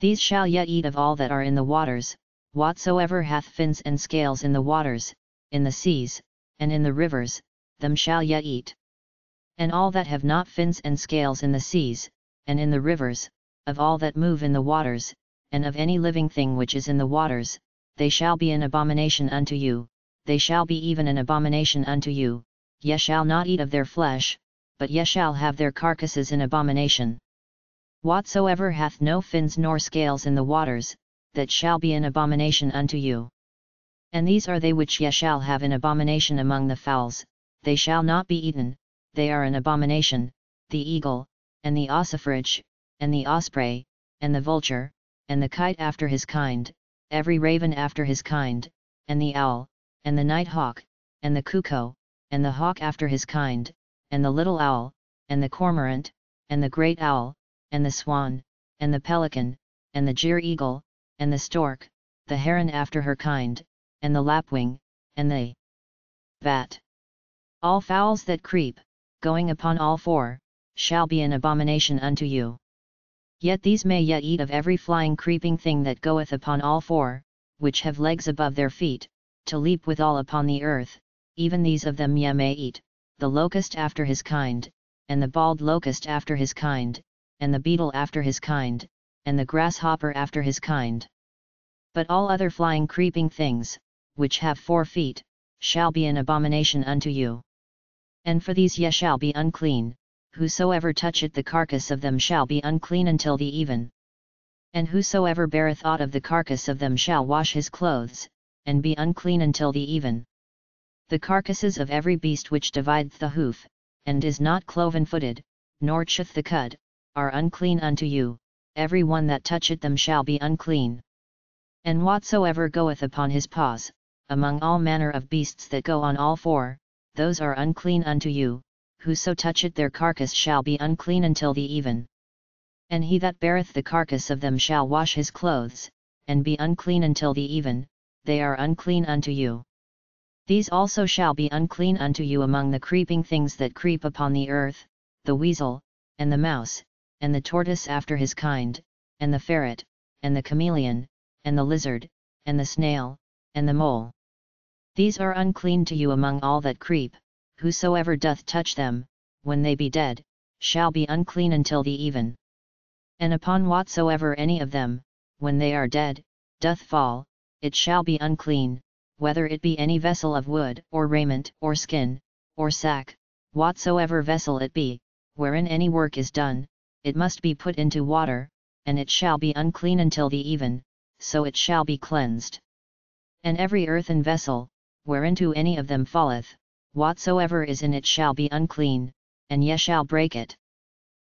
These shall ye eat of all that are in the waters, whatsoever hath fins and scales in the waters, in the seas, and in the rivers, them shall ye eat. And all that have not fins and scales in the seas, and in the rivers, of all that move in the waters, and of any living thing which is in the waters, they shall be an abomination unto you, they shall be even an abomination unto you, ye shall not eat of their flesh, but ye shall have their carcasses in abomination. Whatsoever hath no fins nor scales in the waters, that shall be an abomination unto you. And these are they which ye shall have in abomination among the fowls, they shall not be eaten, they are an abomination, the eagle, and the ossifrage, and the osprey, and the vulture, and the kite after his kind, every raven after his kind, and the owl, and the night hawk, and the cuckoo, and the hawk after his kind, and the little owl, and the cormorant, and the great owl, and the swan, and the pelican, and the gier eagle, and the stork, the heron after her kind, and the lapwing, and the bat. All fowls that creep, going upon all four, shall be an abomination unto you. Yet these may yet eat of every flying creeping thing that goeth upon all four, which have legs above their feet, to leap withal upon the earth, even these of them ye may eat, the locust after his kind, and the bald locust after his kind, and the beetle after his kind, and the grasshopper after his kind. But all other flying creeping things, which have four feet, shall be an abomination unto you. And for these ye shall be unclean, whosoever toucheth the carcass of them shall be unclean until the even. And whosoever beareth aught of the carcass of them shall wash his clothes, and be unclean until the even. The carcasses of every beast which divideth the hoof, and is not cloven-footed, nor cheweth the cud, are unclean unto you, every one that toucheth them shall be unclean. And whatsoever goeth upon his paws, among all manner of beasts that go on all four, those are unclean unto you, whoso toucheth their carcass shall be unclean until the even. And he that beareth the carcass of them shall wash his clothes, and be unclean until the even, they are unclean unto you. These also shall be unclean unto you among the creeping things that creep upon the earth, the weasel, and the mouse, and the tortoise after his kind, and the ferret, and the chameleon, and the lizard, and the snail, and the mole. These are unclean to you among all that creep, whosoever doth touch them, when they be dead, shall be unclean until the even. And upon whatsoever any of them, when they are dead, doth fall, it shall be unclean, whether it be any vessel of wood, or raiment, or skin, or sack, whatsoever vessel it be, wherein any work is done, it must be put into water, and it shall be unclean until the even, so it shall be cleansed. And every earthen vessel, whereinto any of them falleth, whatsoever is in it shall be unclean, and ye shall break it.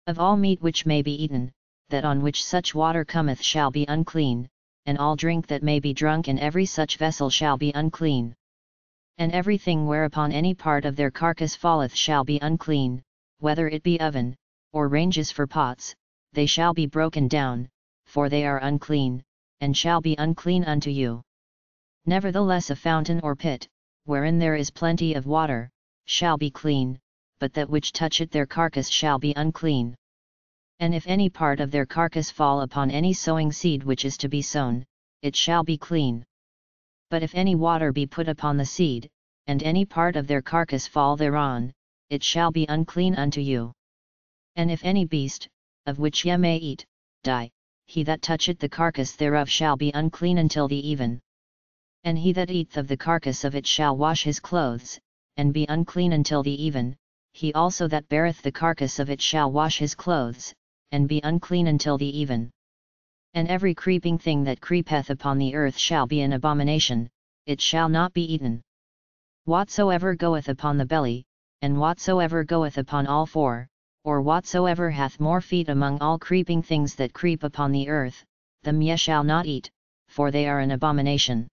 Of all meat which may be eaten, that on which such water cometh shall be unclean, and all drink that may be drunk in every such vessel shall be unclean. And everything whereupon any part of their carcass falleth shall be unclean, whether it be oven, or ranges for pots, they shall be broken down, for they are unclean, and shall be unclean unto you. Nevertheless a fountain or pit, wherein there is plenty of water, shall be clean, but that which toucheth their carcass shall be unclean. And if any part of their carcass fall upon any sowing seed which is to be sown, it shall be clean. But if any water be put upon the seed, and any part of their carcass fall thereon, it shall be unclean unto you. And if any beast, of which ye may eat, die, he that toucheth the carcass thereof shall be unclean until the even. And he that eateth of the carcass of it shall wash his clothes, and be unclean until the even, he also that beareth the carcass of it shall wash his clothes, and be unclean until the even. And every creeping thing that creepeth upon the earth shall be an abomination, it shall not be eaten. Whatsoever goeth upon the belly, and whatsoever goeth upon all four, or whatsoever hath more feet among all creeping things that creep upon the earth, them ye shall not eat, for they are an abomination.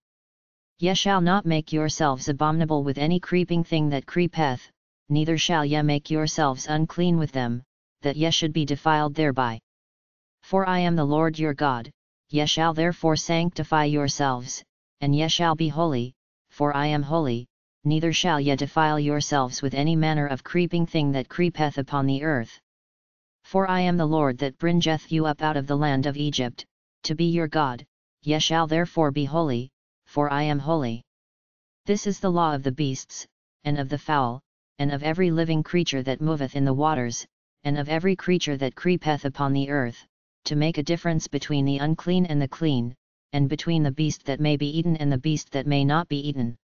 Ye shall not make yourselves abominable with any creeping thing that creepeth, neither shall ye make yourselves unclean with them, that ye should be defiled thereby. For I am the Lord your God, ye shall therefore sanctify yourselves, and ye shall be holy, for I am holy, neither shall ye defile yourselves with any manner of creeping thing that creepeth upon the earth. For I am the Lord that bringeth you up out of the land of Egypt, to be your God, ye shall therefore be holy, for I am holy. This is the law of the beasts, and of the fowl, and of every living creature that moveth in the waters, and of every creature that creepeth upon the earth, to make a difference between the unclean and the clean, and between the beast that may be eaten and the beast that may not be eaten.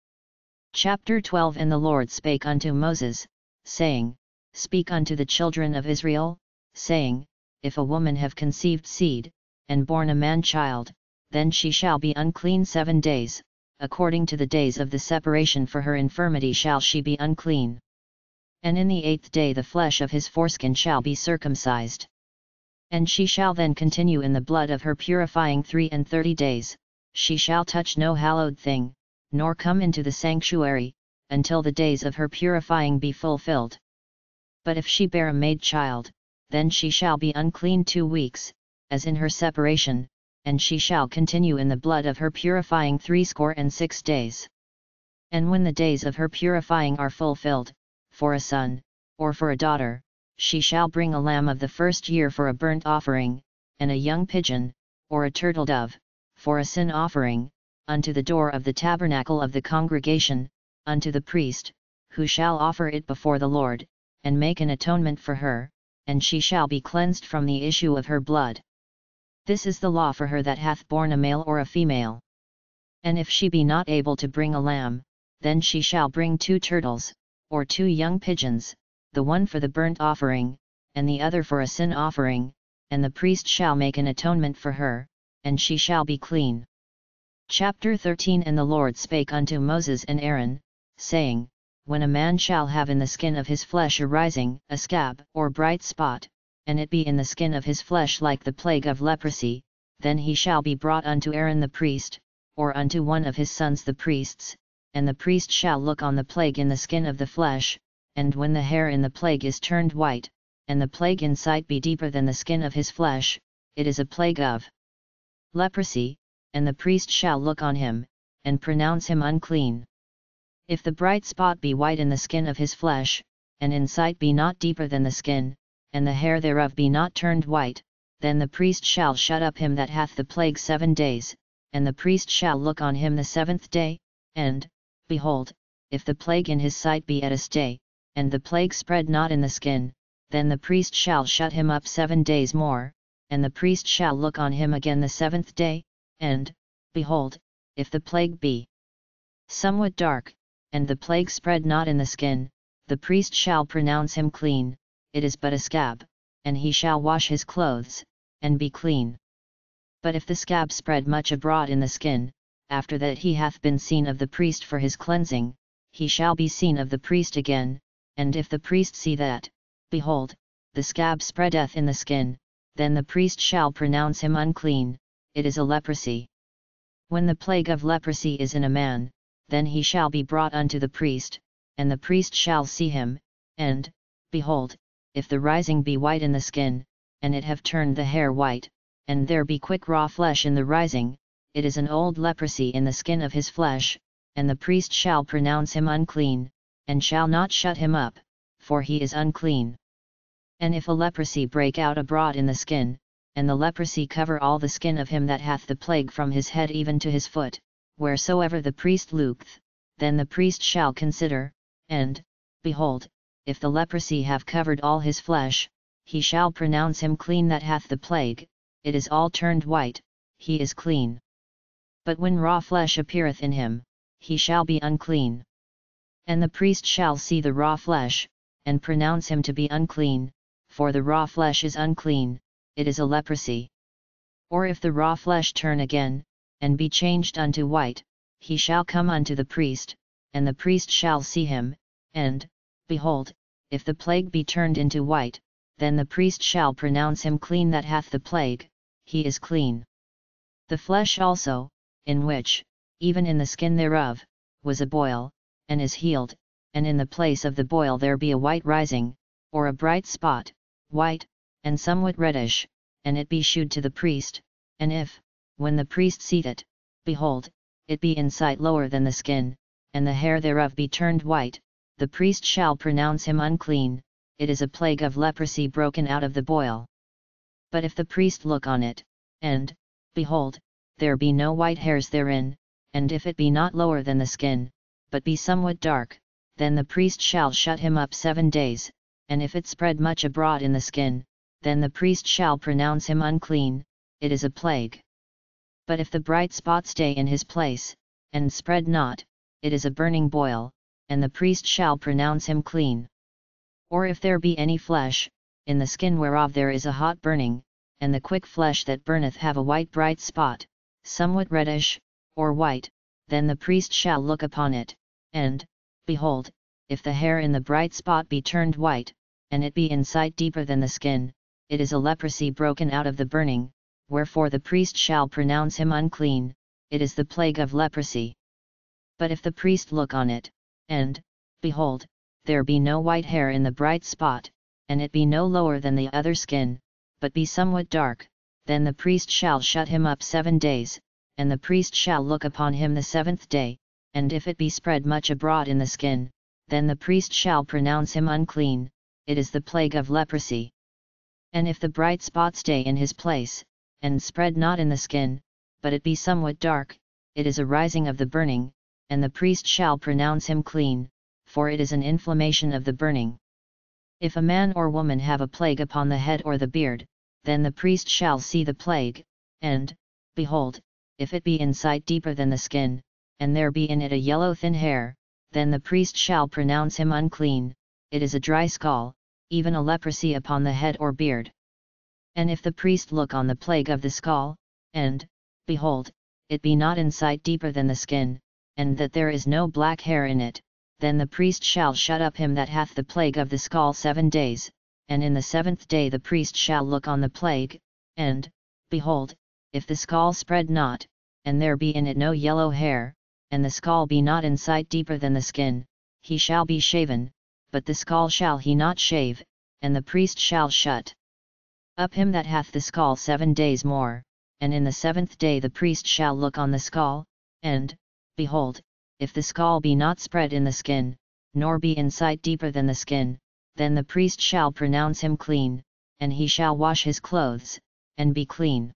Chapter 12 And the Lord spake unto Moses, saying, Speak unto the children of Israel, saying, If a woman have conceived seed, and born a man child, then she shall be unclean seven days, according to the days of the separation for her infirmity shall she be unclean. And in the eighth day the flesh of his foreskin shall be circumcised. And she shall then continue in the blood of her purifying three and thirty days, she shall touch no hallowed thing, nor come into the sanctuary, until the days of her purifying be fulfilled. But if she bear a maid child, then she shall be unclean two weeks, as in her separation, and she shall continue in the blood of her purifying threescore and six days. And when the days of her purifying are fulfilled, for a son, or for a daughter, she shall bring a lamb of the first year for a burnt offering, and a young pigeon, or a turtle dove, for a sin offering, unto the door of the tabernacle of the congregation, unto the priest, who shall offer it before the Lord, and make an atonement for her, and she shall be cleansed from the issue of her blood. This is the law for her that hath borne a male or a female. And if she be not able to bring a lamb, then she shall bring two turtles, or two young pigeons, the one for the burnt offering, and the other for a sin offering, and the priest shall make an atonement for her, and she shall be clean. Chapter 13 And the Lord spake unto Moses and Aaron, saying, When a man shall have in the skin of his flesh a rising, a scab, or bright spot, and it be in the skin of his flesh like the plague of leprosy, then he shall be brought unto Aaron the priest, or unto one of his sons the priests, and the priest shall look on the plague in the skin of the flesh, and when the hair in the plague is turned white, and the plague in sight be deeper than the skin of his flesh, it is a plague of leprosy, and the priest shall look on him, and pronounce him unclean. If the bright spot be white in the skin of his flesh, and in sight be not deeper than the skin, and the hair thereof be not turned white, then the priest shall shut up him that hath the plague seven days, and the priest shall look on him the seventh day, and, behold, if the plague in his sight be at a stay, and the plague spread not in the skin, then the priest shall shut him up seven days more, and the priest shall look on him again the seventh day, and, behold, if the plague be somewhat dark, and the plague spread not in the skin, the priest shall pronounce him clean, it is but a scab, and he shall wash his clothes, and be clean. But if the scab spread much abroad in the skin, after that he hath been seen of the priest for his cleansing, he shall be seen of the priest again, and if the priest see that, behold, the scab spreadeth in the skin, then the priest shall pronounce him unclean, it is a leprosy. When the plague of leprosy is in a man, then he shall be brought unto the priest, and the priest shall see him, and, behold, if the rising be white in the skin, and it have turned the hair white, and there be quick raw flesh in the rising, it is an old leprosy in the skin of his flesh, and the priest shall pronounce him unclean, and shall not shut him up, for he is unclean. And if a leprosy break out abroad in the skin, and the leprosy cover all the skin of him that hath the plague from his head even to his foot, wheresoever the priest looketh, then the priest shall consider, and, behold, if the leprosy have covered all his flesh, he shall pronounce him clean that hath the plague, it is all turned white, he is clean. But when raw flesh appeareth in him, he shall be unclean. And the priest shall see the raw flesh, and pronounce him to be unclean, for the raw flesh is unclean, it is a leprosy. Or if the raw flesh turn again, and be changed unto white, he shall come unto the priest, and the priest shall see him, and, behold, if the plague be turned into white, then the priest shall pronounce him clean that hath the plague, he is clean. The flesh also, in which, even in the skin thereof, was a boil, and is healed, and in the place of the boil there be a white rising, or a bright spot, white, and somewhat reddish, and it be shewed to the priest, and if, when the priest seeth it, behold, it be in sight lower than the skin, and the hair thereof be turned white, the priest shall pronounce him unclean, it is a plague of leprosy broken out of the boil. But if the priest look on it, and, behold, there be no white hairs therein, and if it be not lower than the skin, but be somewhat dark, then the priest shall shut him up seven days, and if it spread much abroad in the skin, then the priest shall pronounce him unclean, it is a plague. But if the bright spot stay in his place, and spread not, it is a burning boil, and the priest shall pronounce him clean. Or if there be any flesh, in the skin whereof there is a hot burning, and the quick flesh that burneth have a white bright spot, somewhat reddish, or white, then the priest shall look upon it, and, behold, if the hair in the bright spot be turned white, and it be in sight deeper than the skin, it is a leprosy broken out of the burning, wherefore the priest shall pronounce him unclean, it is the plague of leprosy. But if the priest look on it, and, behold, there be no white hair in the bright spot, and it be no lower than the other skin, but be somewhat dark, then the priest shall shut him up seven days, and the priest shall look upon him the seventh day, and if it be spread much abroad in the skin, then the priest shall pronounce him unclean, it is the plague of leprosy. And if the bright spot stay in his place, and spread not in the skin, but it be somewhat dark, it is a rising of the burning, and the priest shall pronounce him clean, for it is an inflammation of the burning. If a man or woman have a plague upon the head or the beard, then the priest shall see the plague, and, behold, if it be in sight deeper than the skin, and there be in it a yellow thin hair, then the priest shall pronounce him unclean, it is a dry scall, even a leprosy upon the head or beard. And if the priest look on the plague of the scall, and, behold, it be not in sight deeper than the skin, and that there is no black hair in it, then the priest shall shut up him that hath the plague of the scall seven days, and in the seventh day the priest shall look on the plague, and, behold, if the scall spread not, and there be in it no yellow hair, and the scall be not in sight deeper than the skin, he shall be shaven, but the scall shall he not shave, and the priest shall shut up him that hath the scall seven days more, and in the seventh day the priest shall look on the scall, and, behold, if the scall be not spread in the skin, nor be in sight deeper than the skin, then the priest shall pronounce him clean, and he shall wash his clothes, and be clean.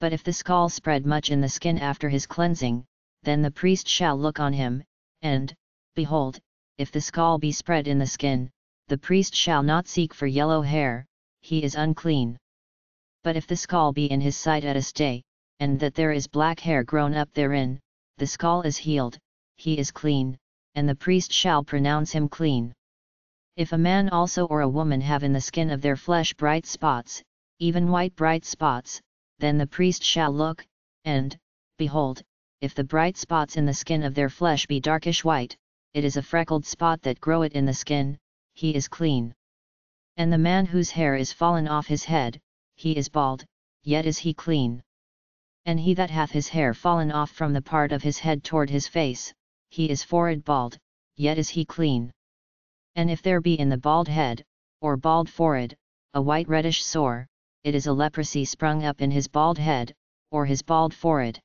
But if the scall spread much in the skin after his cleansing, then the priest shall look on him, and, behold, if the scall be spread in the skin, the priest shall not seek for yellow hair, he is unclean. But if the scall be in his sight at a stay, and that there is black hair grown up therein, the scall is healed, he is clean, and the priest shall pronounce him clean. If a man also or a woman have in the skin of their flesh bright spots, even white bright spots, then the priest shall look, and, behold, if the bright spots in the skin of their flesh be darkish white, it is a freckled spot that groweth in the skin, he is clean. And the man whose hair is fallen off his head, he is bald, yet is he clean. And he that hath his hair fallen off from the part of his head toward his face, he is forehead bald, yet is he clean. And if there be in the bald head, or bald forehead, a white reddish sore, it is a leprosy sprung up in his bald head, or his bald forehead.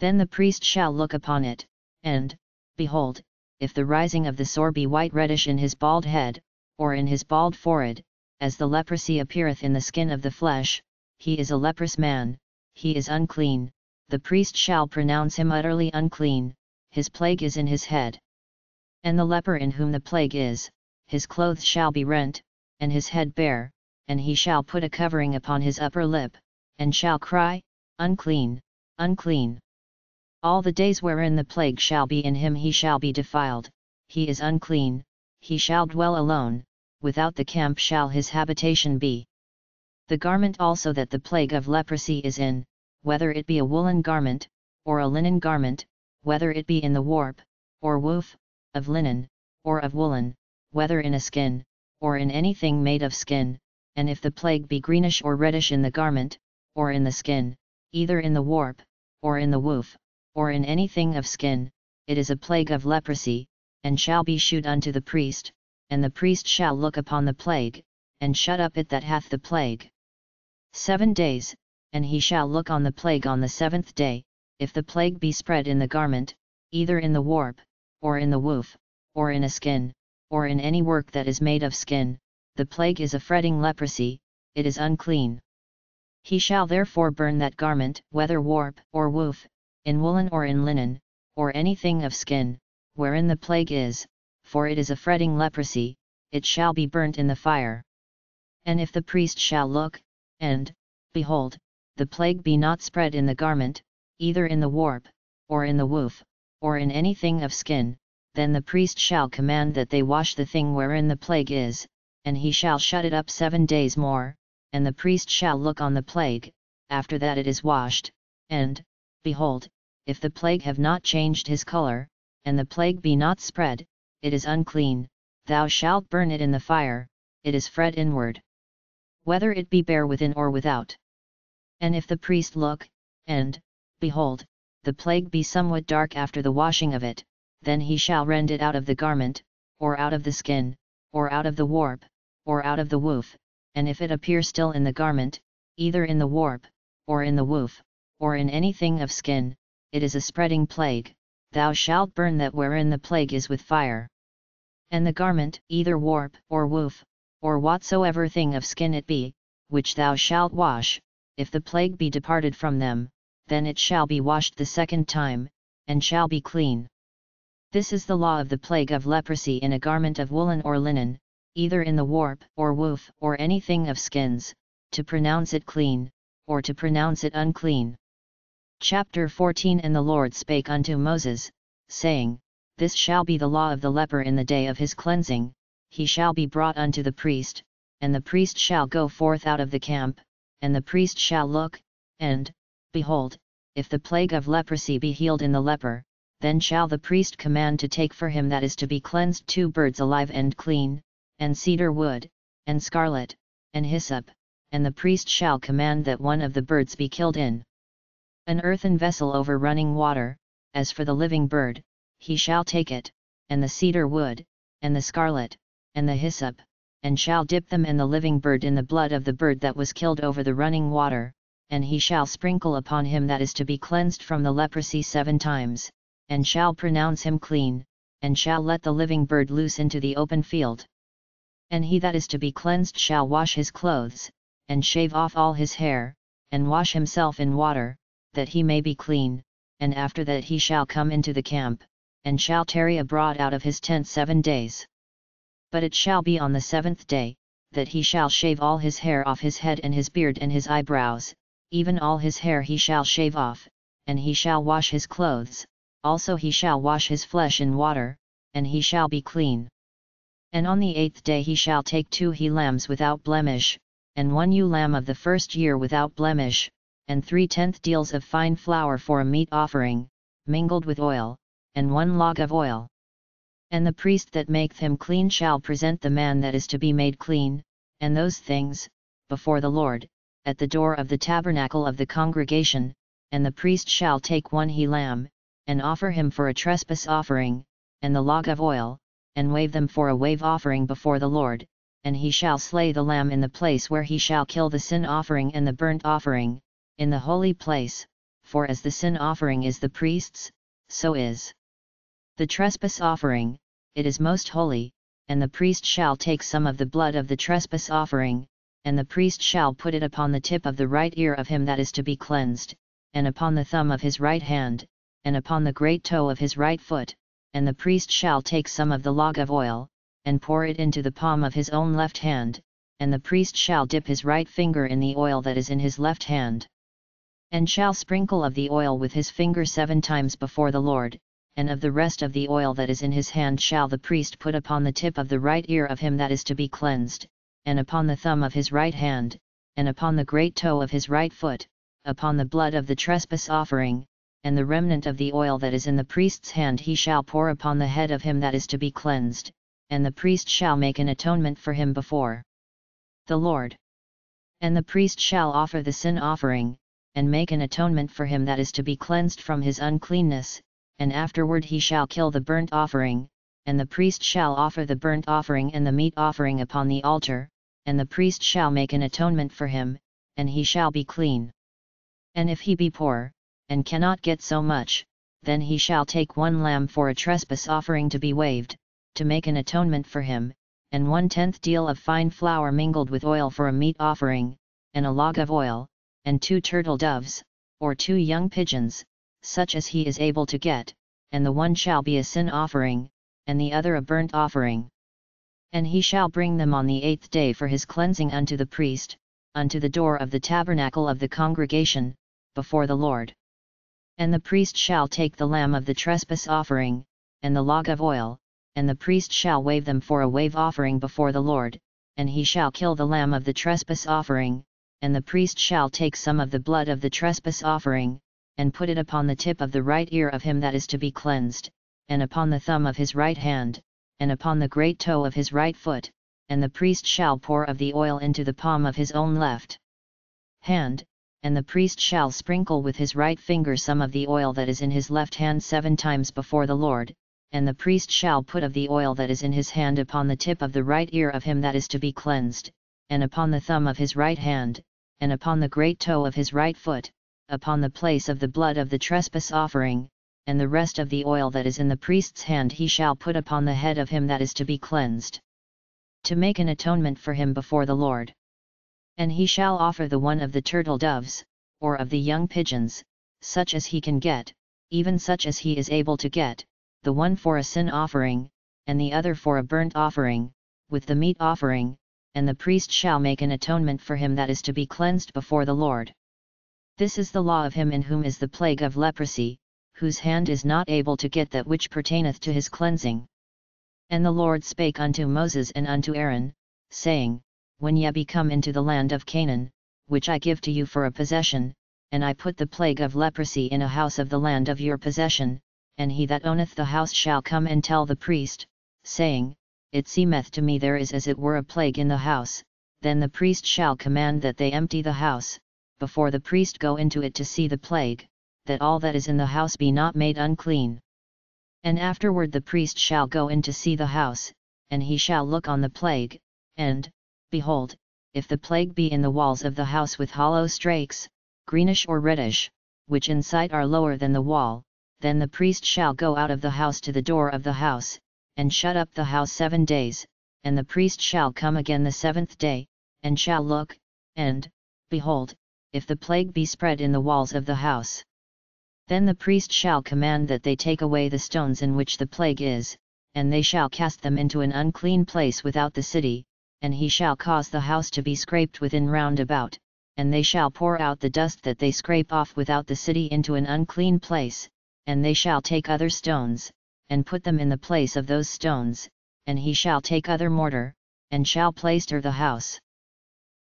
Then the priest shall look upon it, and, behold, if the rising of the sore be white reddish in his bald head, or in his bald forehead, as the leprosy appeareth in the skin of the flesh, he is a leprous man, he is unclean, the priest shall pronounce him utterly unclean, his plague is in his head. And the leper in whom the plague is, his clothes shall be rent, and his head bare, and he shall put a covering upon his upper lip, and shall cry, Unclean, unclean. All the days wherein the plague shall be in him he shall be defiled, he is unclean, he shall dwell alone, without the camp shall his habitation be. The garment also that the plague of leprosy is in, whether it be a woolen garment, or a linen garment, whether it be in the warp, or woof, of linen, or of woolen, whether in a skin, or in anything made of skin, and if the plague be greenish or reddish in the garment, or in the skin, either in the warp, or in the woof, or in anything of skin, it is a plague of leprosy, and shall be shewed unto the priest, and the priest shall look upon the plague, and shut up it that hath the plague. Seven days, and he shall look on the plague on the seventh day, if the plague be spread in the garment, either in the warp, or in the woof, or in a skin, or in any work that is made of skin, the plague is a fretting leprosy, it is unclean. He shall therefore burn that garment, whether warp, or woof, in woolen or in linen, or anything of skin, wherein the plague is, for it is a fretting leprosy, it shall be burnt in the fire. And if the priest shall look, and, behold, the plague be not spread in the garment, either in the warp, or in the woof, or in anything of skin, then the priest shall command that they wash the thing wherein the plague is, and he shall shut it up seven days more, and the priest shall look on the plague, after that it is washed, and, behold, if the plague have not changed his color, and the plague be not spread, it is unclean, thou shalt burn it in the fire, it is fret inward. Whether it be bare within or without. And if the priest look, and, behold, the plague be somewhat dark after the washing of it, then he shall rend it out of the garment, or out of the skin, or out of the warp, or out of the woof, and if it appear still in the garment, either in the warp, or in the woof, or in anything of skin, it is a spreading plague, thou shalt burn that wherein the plague is with fire. And the garment, either warp, or woof, or whatsoever thing of skin it be, which thou shalt wash, if the plague be departed from them, then it shall be washed the second time, and shall be clean. This is the law of the plague of leprosy in a garment of woolen or linen, either in the warp or woof or anything of skins, to pronounce it clean, or to pronounce it unclean. Chapter 14 And the Lord spake unto Moses, saying, This shall be the law of the leper in the day of his cleansing, he shall be brought unto the priest, and the priest shall go forth out of the camp, and the priest shall look, and, behold, if the plague of leprosy be healed in the leper, then shall the priest command to take for him that is to be cleansed two birds alive and clean, and cedar wood, and scarlet, and hyssop, and the priest shall command that one of the birds be killed in an earthen vessel over running water, as for the living bird, he shall take it, and the cedar wood, and the scarlet, and the hyssop, and shall dip them and the living bird in the blood of the bird that was killed over the running water, and he shall sprinkle upon him that is to be cleansed from the leprosy seven times, and shall pronounce him clean, and shall let the living bird loose into the open field. And he that is to be cleansed shall wash his clothes, and shave off all his hair, and wash himself in water, that he may be clean, and after that he shall come into the camp, and shall tarry abroad out of his tent seven days. But it shall be on the seventh day, that he shall shave all his hair off his head and his beard and his eyebrows, even all his hair he shall shave off, and he shall wash his clothes, also he shall wash his flesh in water, and he shall be clean. And on the eighth day he shall take two he lambs without blemish, and one ewe lamb of the first year without blemish, and three tenth deals of fine flour for a meat offering, mingled with oil, and one log of oil. And the priest that maketh him clean shall present the man that is to be made clean, and those things, before the Lord, at the door of the tabernacle of the congregation, and the priest shall take one he lamb, and offer him for a trespass offering, and the log of oil, and wave them for a wave offering before the Lord, and he shall slay the lamb in the place where he shall kill the sin offering and the burnt offering, in the holy place, for as the sin offering is the priest's, so is the trespass offering, it is most holy, and the priest shall take some of the blood of the trespass offering, and the priest shall put it upon the tip of the right ear of him that is to be cleansed, and upon the thumb of his right hand, and upon the great toe of his right foot, and the priest shall take some of the log of oil, and pour it into the palm of his own left hand, and the priest shall dip his right finger in the oil that is in his left hand. And shall sprinkle of the oil with his finger seven times before the Lord, and of the rest of the oil that is in his hand shall the priest put upon the tip of the right ear of him that is to be cleansed, and upon the thumb of his right hand, and upon the great toe of his right foot, upon the blood of the trespass offering, and the remnant of the oil that is in the priest's hand he shall pour upon the head of him that is to be cleansed, and the priest shall make an atonement for him before the Lord. And the priest shall offer the sin offering, and make an atonement for him that is to be cleansed from his uncleanness, and afterward he shall kill the burnt offering, and the priest shall offer the burnt offering and the meat offering upon the altar, and the priest shall make an atonement for him, and he shall be clean. And if he be poor, and cannot get so much, then he shall take one lamb for a trespass offering to be waved, to make an atonement for him, and one tenth deal of fine flour mingled with oil for a meat offering, and a log of oil, and two turtle doves, or two young pigeons, such as he is able to get, and the one shall be a sin offering, and the other a burnt offering. And he shall bring them on the eighth day for his cleansing unto the priest, unto the door of the tabernacle of the congregation, before the Lord. And the priest shall take the lamb of the trespass offering, and the log of oil, and the priest shall wave them for a wave offering before the Lord, and he shall kill the lamb of the trespass offering, and the priest shall take some of the blood of the trespass offering, and put it upon the tip of the right ear of him that is to be cleansed, and upon the thumb of his right hand, and upon the great toe of his right foot, and the priest shall pour of the oil into the palm of his own left hand, and the priest shall sprinkle with his right finger some of the oil that is in his left hand seven times before the Lord, and the priest shall put of the oil that is in his hand upon the tip of the right ear of him that is to be cleansed, and upon the thumb of his right hand, and upon the great toe of his right foot, upon the place of the blood of the trespass offering, and the rest of the oil that is in the priest's hand he shall put upon the head of him that is to be cleansed. To make an atonement for him before the Lord. And he shall offer the one of the turtle doves, or of the young pigeons, such as he can get, even such as he is able to get, the one for a sin offering, and the other for a burnt offering, with the meat offering, and the priest shall make an atonement for him that is to be cleansed before the Lord. This is the law of him in whom is the plague of leprosy, whose hand is not able to get that which pertaineth to his cleansing. And the Lord spake unto Moses and unto Aaron, saying, When ye be come into the land of Canaan, which I give to you for a possession, and I put the plague of leprosy in a house of the land of your possession, and he that owneth the house shall come and tell the priest, saying, It seemeth to me there is as it were a plague in the house, then the priest shall command that they empty the house, before the priest go into it to see the plague, that all that is in the house be not made unclean. And afterward the priest shall go in to see the house, and he shall look on the plague, and, behold, if the plague be in the walls of the house with hollow strakes, greenish or reddish, which in sight are lower than the wall, then the priest shall go out of the house to the door of the house, and shut up the house seven days, and the priest shall come again the seventh day, and shall look, and, behold, if the plague be spread in the walls of the house. Then the priest shall command that they take away the stones in which the plague is, and they shall cast them into an unclean place without the city, and he shall cause the house to be scraped within round about, and they shall pour out the dust that they scrape off without the city into an unclean place, and they shall take other stones, and put them in the place of those stones, and he shall take other mortar, and shall plaister the house.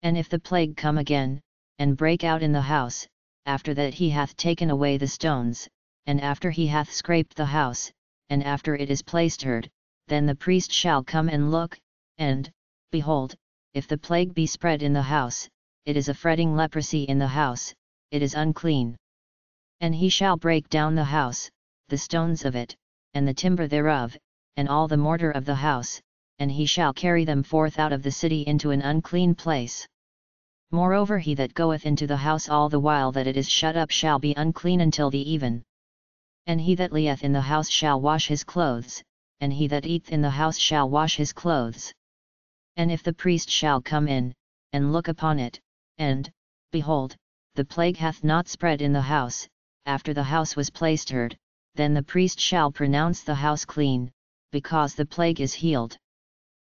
And if the plague come again, and break out in the house, after that he hath taken away the stones, and after he hath scraped the house, and after it is plaistered, then the priest shall come and look, and, behold, if the plague be spread in the house, it is a fretting leprosy in the house, it is unclean. And he shall break down the house, the stones of it, and the timber thereof, and all the mortar of the house, and he shall carry them forth out of the city into an unclean place. Moreover he that goeth into the house all the while that it is shut up shall be unclean until the even. And he that lieth in the house shall wash his clothes, and he that eateth in the house shall wash his clothes. And if the priest shall come in, and look upon it, and, behold, the plague hath not spread in the house, after the house was plaistered, then the priest shall pronounce the house clean, because the plague is healed.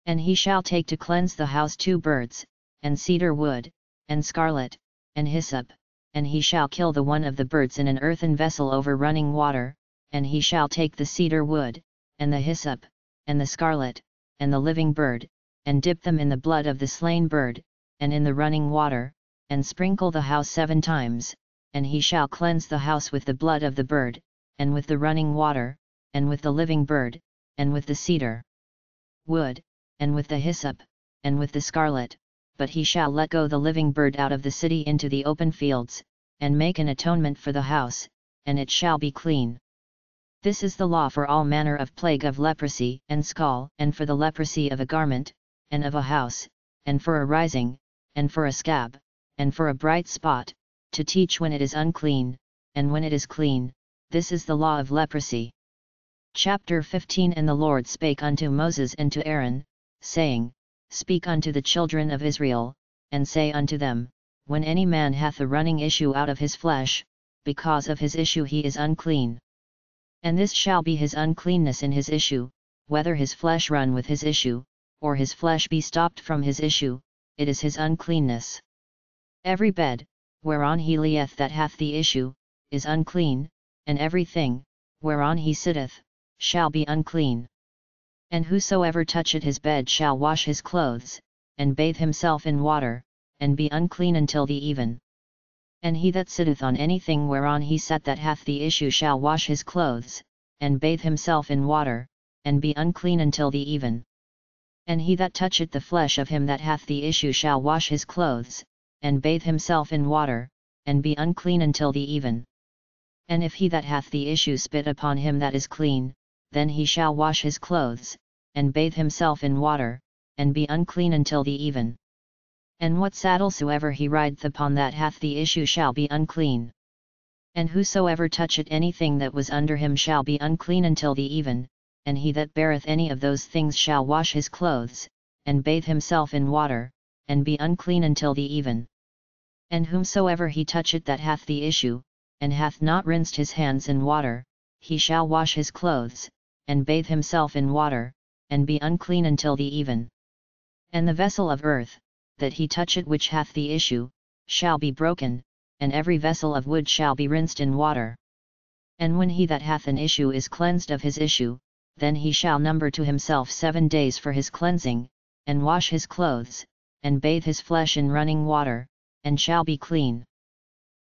And he shall take to cleanse the house two birds, and cedar wood, and scarlet, and hyssop, and he shall kill the one of the birds in an earthen vessel over running water, and he shall take the cedar wood, and the hyssop, and the scarlet, and the living bird, and dip them in the blood of the slain bird, and in the running water, and sprinkle the house seven times, and he shall cleanse the house with the blood of the bird, and with the running water, and with the living bird, and with the cedar wood, and with the hyssop, and with the scarlet, but he shall let go the living bird out of the city into the open fields, and make an atonement for the house, and it shall be clean. This is the law for all manner of plague of leprosy and scall, and for the leprosy of a garment, and of a house, and for a rising, and for a scab, and for a bright spot, to teach when it is unclean, and when it is clean, this is the law of leprosy. Chapter 15 And the Lord spake unto Moses and to Aaron, saying, Speak unto the children of Israel, and say unto them, When any man hath a running issue out of his flesh, because of his issue he is unclean. And this shall be his uncleanness in his issue, whether his flesh run with his issue, or his flesh be stopped from his issue, it is his uncleanness. Every bed, whereon he lieth that hath the issue, is unclean, and every thing, whereon he sitteth, shall be unclean. And whosoever toucheth his bed shall wash his clothes, and bathe himself in water, and be unclean until the even. And he that sitteth on anything whereon he sat that hath the issue shall wash his clothes, and bathe himself in water, and be unclean until the even. And he that toucheth the flesh of him that hath the issue shall wash his clothes, and bathe himself in water, and be unclean until the even. And if he that hath the issue spit upon him that is clean, then he shall wash his clothes, and bathe himself in water, and be unclean until the even and what saddle soever he rideth upon that hath the issue shall be unclean. And whosoever toucheth anything that was under him shall be unclean until the even, and he that beareth any of those things shall wash his clothes, and bathe himself in water, and be unclean until the even. And whomsoever he toucheth that hath the issue, and hath not rinsed his hands in water, he shall wash his clothes, and bathe himself in water, and be unclean until the even. And the vessel of earth, that he touch it which hath the issue, shall be broken, and every vessel of wood shall be rinsed in water. And when he that hath an issue is cleansed of his issue, then he shall number to himself seven days for his cleansing, and wash his clothes, and bathe his flesh in running water, and shall be clean.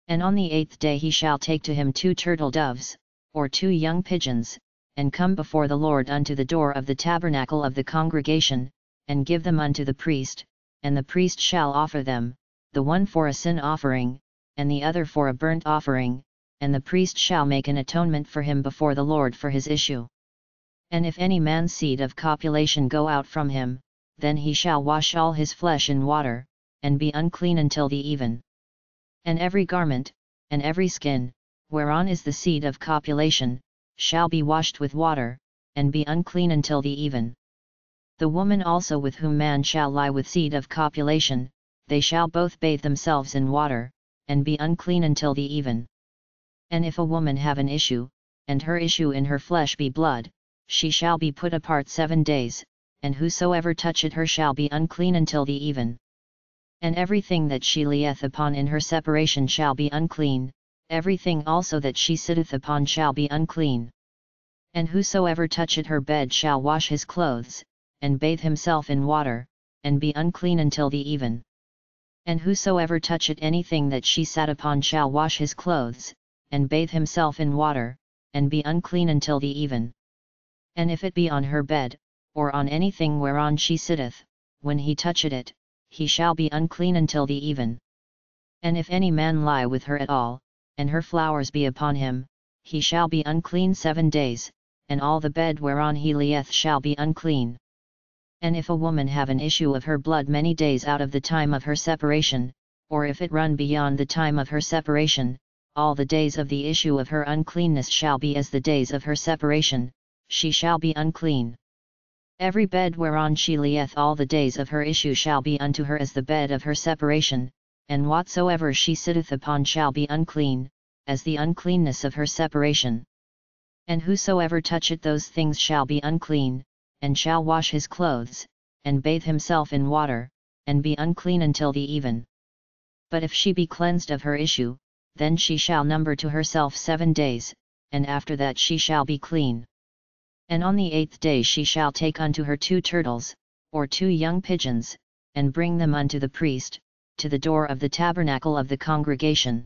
And on the eighth day he shall take to him two turtle doves, or two young pigeons, and come before the Lord unto the door of the tabernacle of the congregation, and give them unto the priest, and the priest shall offer them, the one for a sin offering, and the other for a burnt offering, and the priest shall make an atonement for him before the Lord for his issue. And if any man's seed of copulation go out from him, then he shall wash all his flesh in water, and be unclean until the even. And every garment, and every skin, whereon is the seed of copulation, shall be washed with water, and be unclean until the even the woman also with whom man shall lie with seed of copulation, they shall both bathe themselves in water, and be unclean until the even. And if a woman have an issue, and her issue in her flesh be blood, she shall be put apart seven days, and whosoever toucheth her shall be unclean until the even. And everything that she lieth upon in her separation shall be unclean, everything also that she sitteth upon shall be unclean. And whosoever toucheth her bed shall wash his clothes, and bathe himself in water, and be unclean until the even. And whosoever toucheth anything that she sat upon shall wash his clothes, and bathe himself in water, and be unclean until the even. And if it be on her bed, or on anything whereon she sitteth, when he toucheth it, he shall be unclean until the even. And if any man lie with her at all, and her flowers be upon him, he shall be unclean seven days, and all the bed whereon he lieth shall be unclean and if a woman have an issue of her blood many days out of the time of her separation, or if it run beyond the time of her separation, all the days of the issue of her uncleanness shall be as the days of her separation, she shall be unclean. Every bed whereon she lieth all the days of her issue shall be unto her as the bed of her separation, and whatsoever she sitteth upon shall be unclean, as the uncleanness of her separation. And whosoever toucheth those things shall be unclean, and shall wash his clothes, and bathe himself in water, and be unclean until the even. But if she be cleansed of her issue, then she shall number to herself seven days, and after that she shall be clean. And on the eighth day she shall take unto her two turtles, or two young pigeons, and bring them unto the priest, to the door of the tabernacle of the congregation.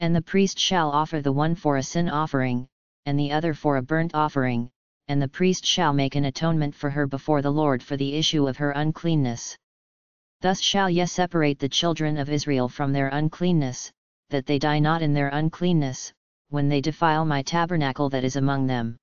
And the priest shall offer the one for a sin offering, and the other for a burnt offering, and the priest shall make an atonement for her before the Lord for the issue of her uncleanness. Thus shall ye separate the children of Israel from their uncleanness, that they die not in their uncleanness, when they defile my tabernacle that is among them.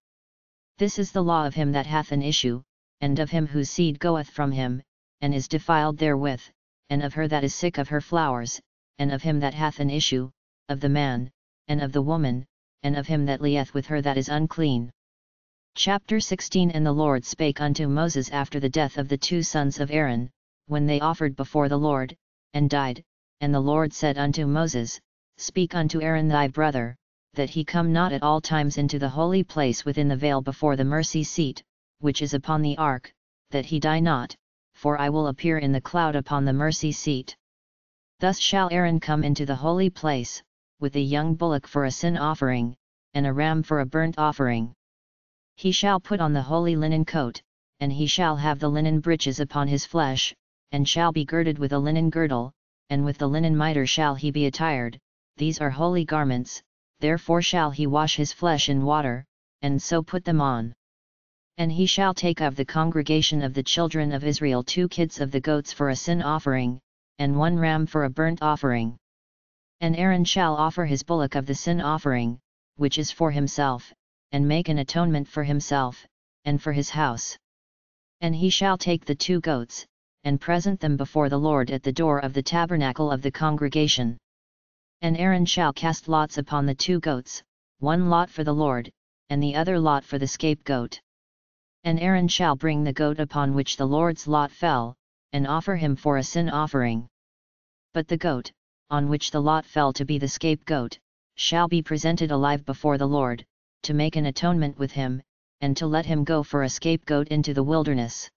This is the law of him that hath an issue, and of him whose seed goeth from him, and is defiled therewith, and of her that is sick of her flowers, and of him that hath an issue, of the man, and of the woman, and of him that lieth with her that is unclean. Chapter 16 And the Lord spake unto Moses after the death of the two sons of Aaron, when they offered before the Lord, and died, and the Lord said unto Moses, Speak unto Aaron thy brother, that he come not at all times into the holy place within the veil before the mercy seat, which is upon the ark, that he die not, for I will appear in the cloud upon the mercy seat. Thus shall Aaron come into the holy place, with a young bullock for a sin offering, and a ram for a burnt offering. He shall put on the holy linen coat, and he shall have the linen breeches upon his flesh, and shall be girded with a linen girdle, and with the linen mitre shall he be attired, these are holy garments, therefore shall he wash his flesh in water, and so put them on. And he shall take of the congregation of the children of Israel two kids of the goats for a sin offering, and one ram for a burnt offering. And Aaron shall offer his bullock of the sin offering, which is for himself, and make an atonement for himself, and for his house. And he shall take the two goats, and present them before the Lord at the door of the tabernacle of the congregation. And Aaron shall cast lots upon the two goats, one lot for the Lord, and the other lot for the scapegoat. And Aaron shall bring the goat upon which the Lord's lot fell, and offer him for a sin offering. But the goat, on which the lot fell to be the scapegoat, shall be presented alive before the Lord, to make an atonement with him, and to let him go for a scapegoat into the wilderness.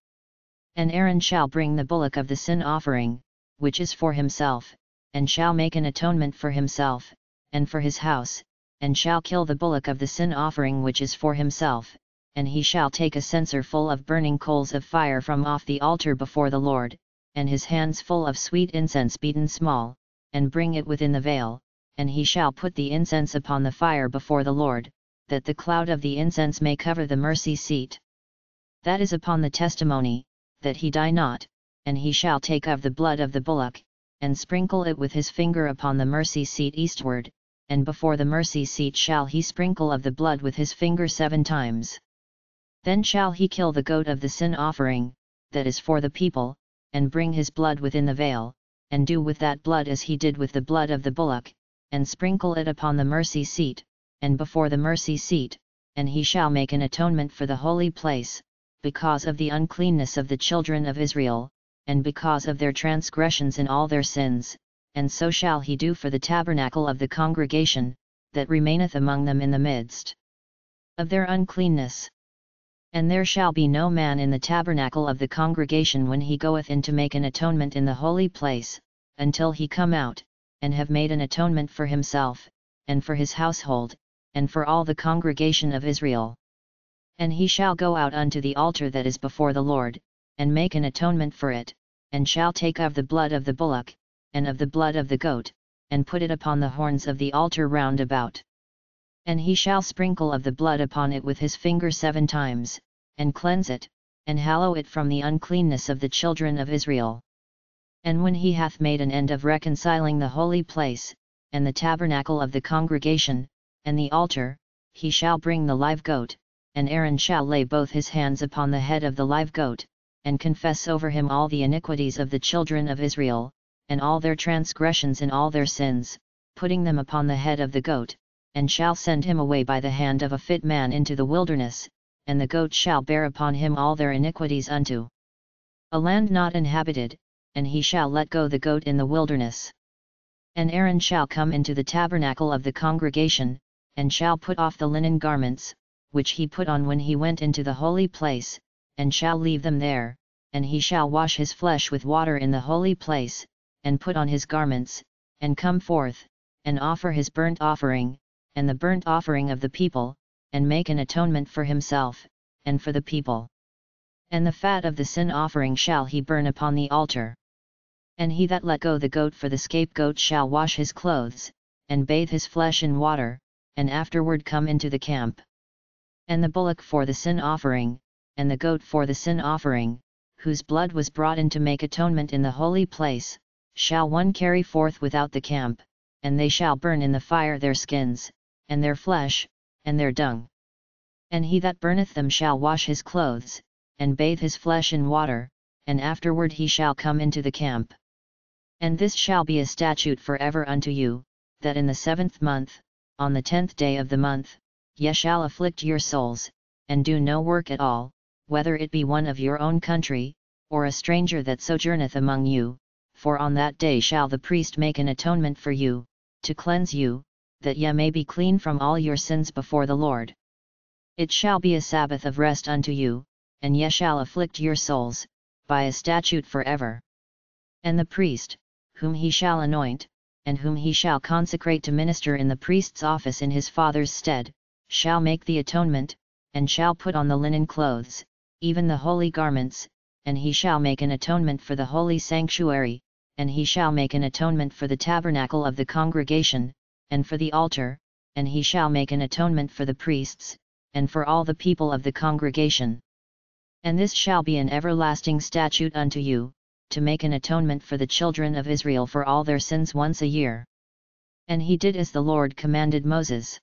And Aaron shall bring the bullock of the sin offering, which is for himself, and shall make an atonement for himself, and for his house, and shall kill the bullock of the sin offering which is for himself, and he shall take a censer full of burning coals of fire from off the altar before the Lord, and his hands full of sweet incense beaten small, and bring it within the veil, and he shall put the incense upon the fire before the Lord, that the cloud of the incense may cover the mercy seat. That is upon the testimony, that he die not, and he shall take of the blood of the bullock, and sprinkle it with his finger upon the mercy seat eastward, and before the mercy seat shall he sprinkle of the blood with his finger seven times. Then shall he kill the goat of the sin offering, that is for the people, and bring his blood within the veil, and do with that blood as he did with the blood of the bullock, and sprinkle it upon the mercy seat, and before the mercy seat, and he shall make an atonement for the holy place, because of the uncleanness of the children of Israel, and because of their transgressions in all their sins, and so shall he do for the tabernacle of the congregation, that remaineth among them in the midst of their uncleanness. And there shall be no man in the tabernacle of the congregation when he goeth in to make an atonement in the holy place, until he come out, and have made an atonement for himself, and for his household, and for all the congregation of Israel. And he shall go out unto the altar that is before the Lord, and make an atonement for it, and shall take of the blood of the bullock, and of the blood of the goat, and put it upon the horns of the altar round about. And he shall sprinkle of the blood upon it with his finger seven times, and cleanse it, and hallow it from the uncleanness of the children of Israel. And when he hath made an end of reconciling the holy place, and the tabernacle of the congregation, and the altar, he shall bring the live goat, and Aaron shall lay both his hands upon the head of the live goat, and confess over him all the iniquities of the children of Israel, and all their transgressions and all their sins, putting them upon the head of the goat, and shall send him away by the hand of a fit man into the wilderness, and the goat shall bear upon him all their iniquities unto a land not inhabited, and he shall let go the goat in the wilderness. And Aaron shall come into the tabernacle of the congregation, and shall put off the linen garments, which he put on when he went into the holy place, and shall leave them there, and he shall wash his flesh with water in the holy place, and put on his garments, and come forth, and offer his burnt offering, and the burnt offering of the people, and make an atonement for himself, and for the people. And the fat of the sin offering shall he burn upon the altar. And he that let go the goat for the scapegoat shall wash his clothes, and bathe his flesh in water, and afterward come into the camp. And the bullock for the sin offering, and the goat for the sin offering, whose blood was brought in to make atonement in the holy place, shall one carry forth without the camp, and they shall burn in the fire their skins, and their flesh, and their dung. And he that burneth them shall wash his clothes, and bathe his flesh in water, and afterward he shall come into the camp. And this shall be a statute for ever unto you, that in the seventh month, on the tenth day of the month, ye shall afflict your souls, and do no work at all, whether it be one of your own country, or a stranger that sojourneth among you, for on that day shall the priest make an atonement for you, to cleanse you, that ye may be clean from all your sins before the Lord. It shall be a Sabbath of rest unto you, and ye shall afflict your souls, by a statute for ever. And the priest, whom he shall anoint, and whom he shall consecrate to minister in the priest's office in his father's stead, shall make the atonement, and shall put on the linen clothes, even the holy garments, and he shall make an atonement for the holy sanctuary, and he shall make an atonement for the tabernacle of the congregation, and for the altar, and he shall make an atonement for the priests, and for all the people of the congregation. And this shall be an everlasting statute unto you, to make an atonement for the children of Israel for all their sins once a year. And he did as the Lord commanded Moses.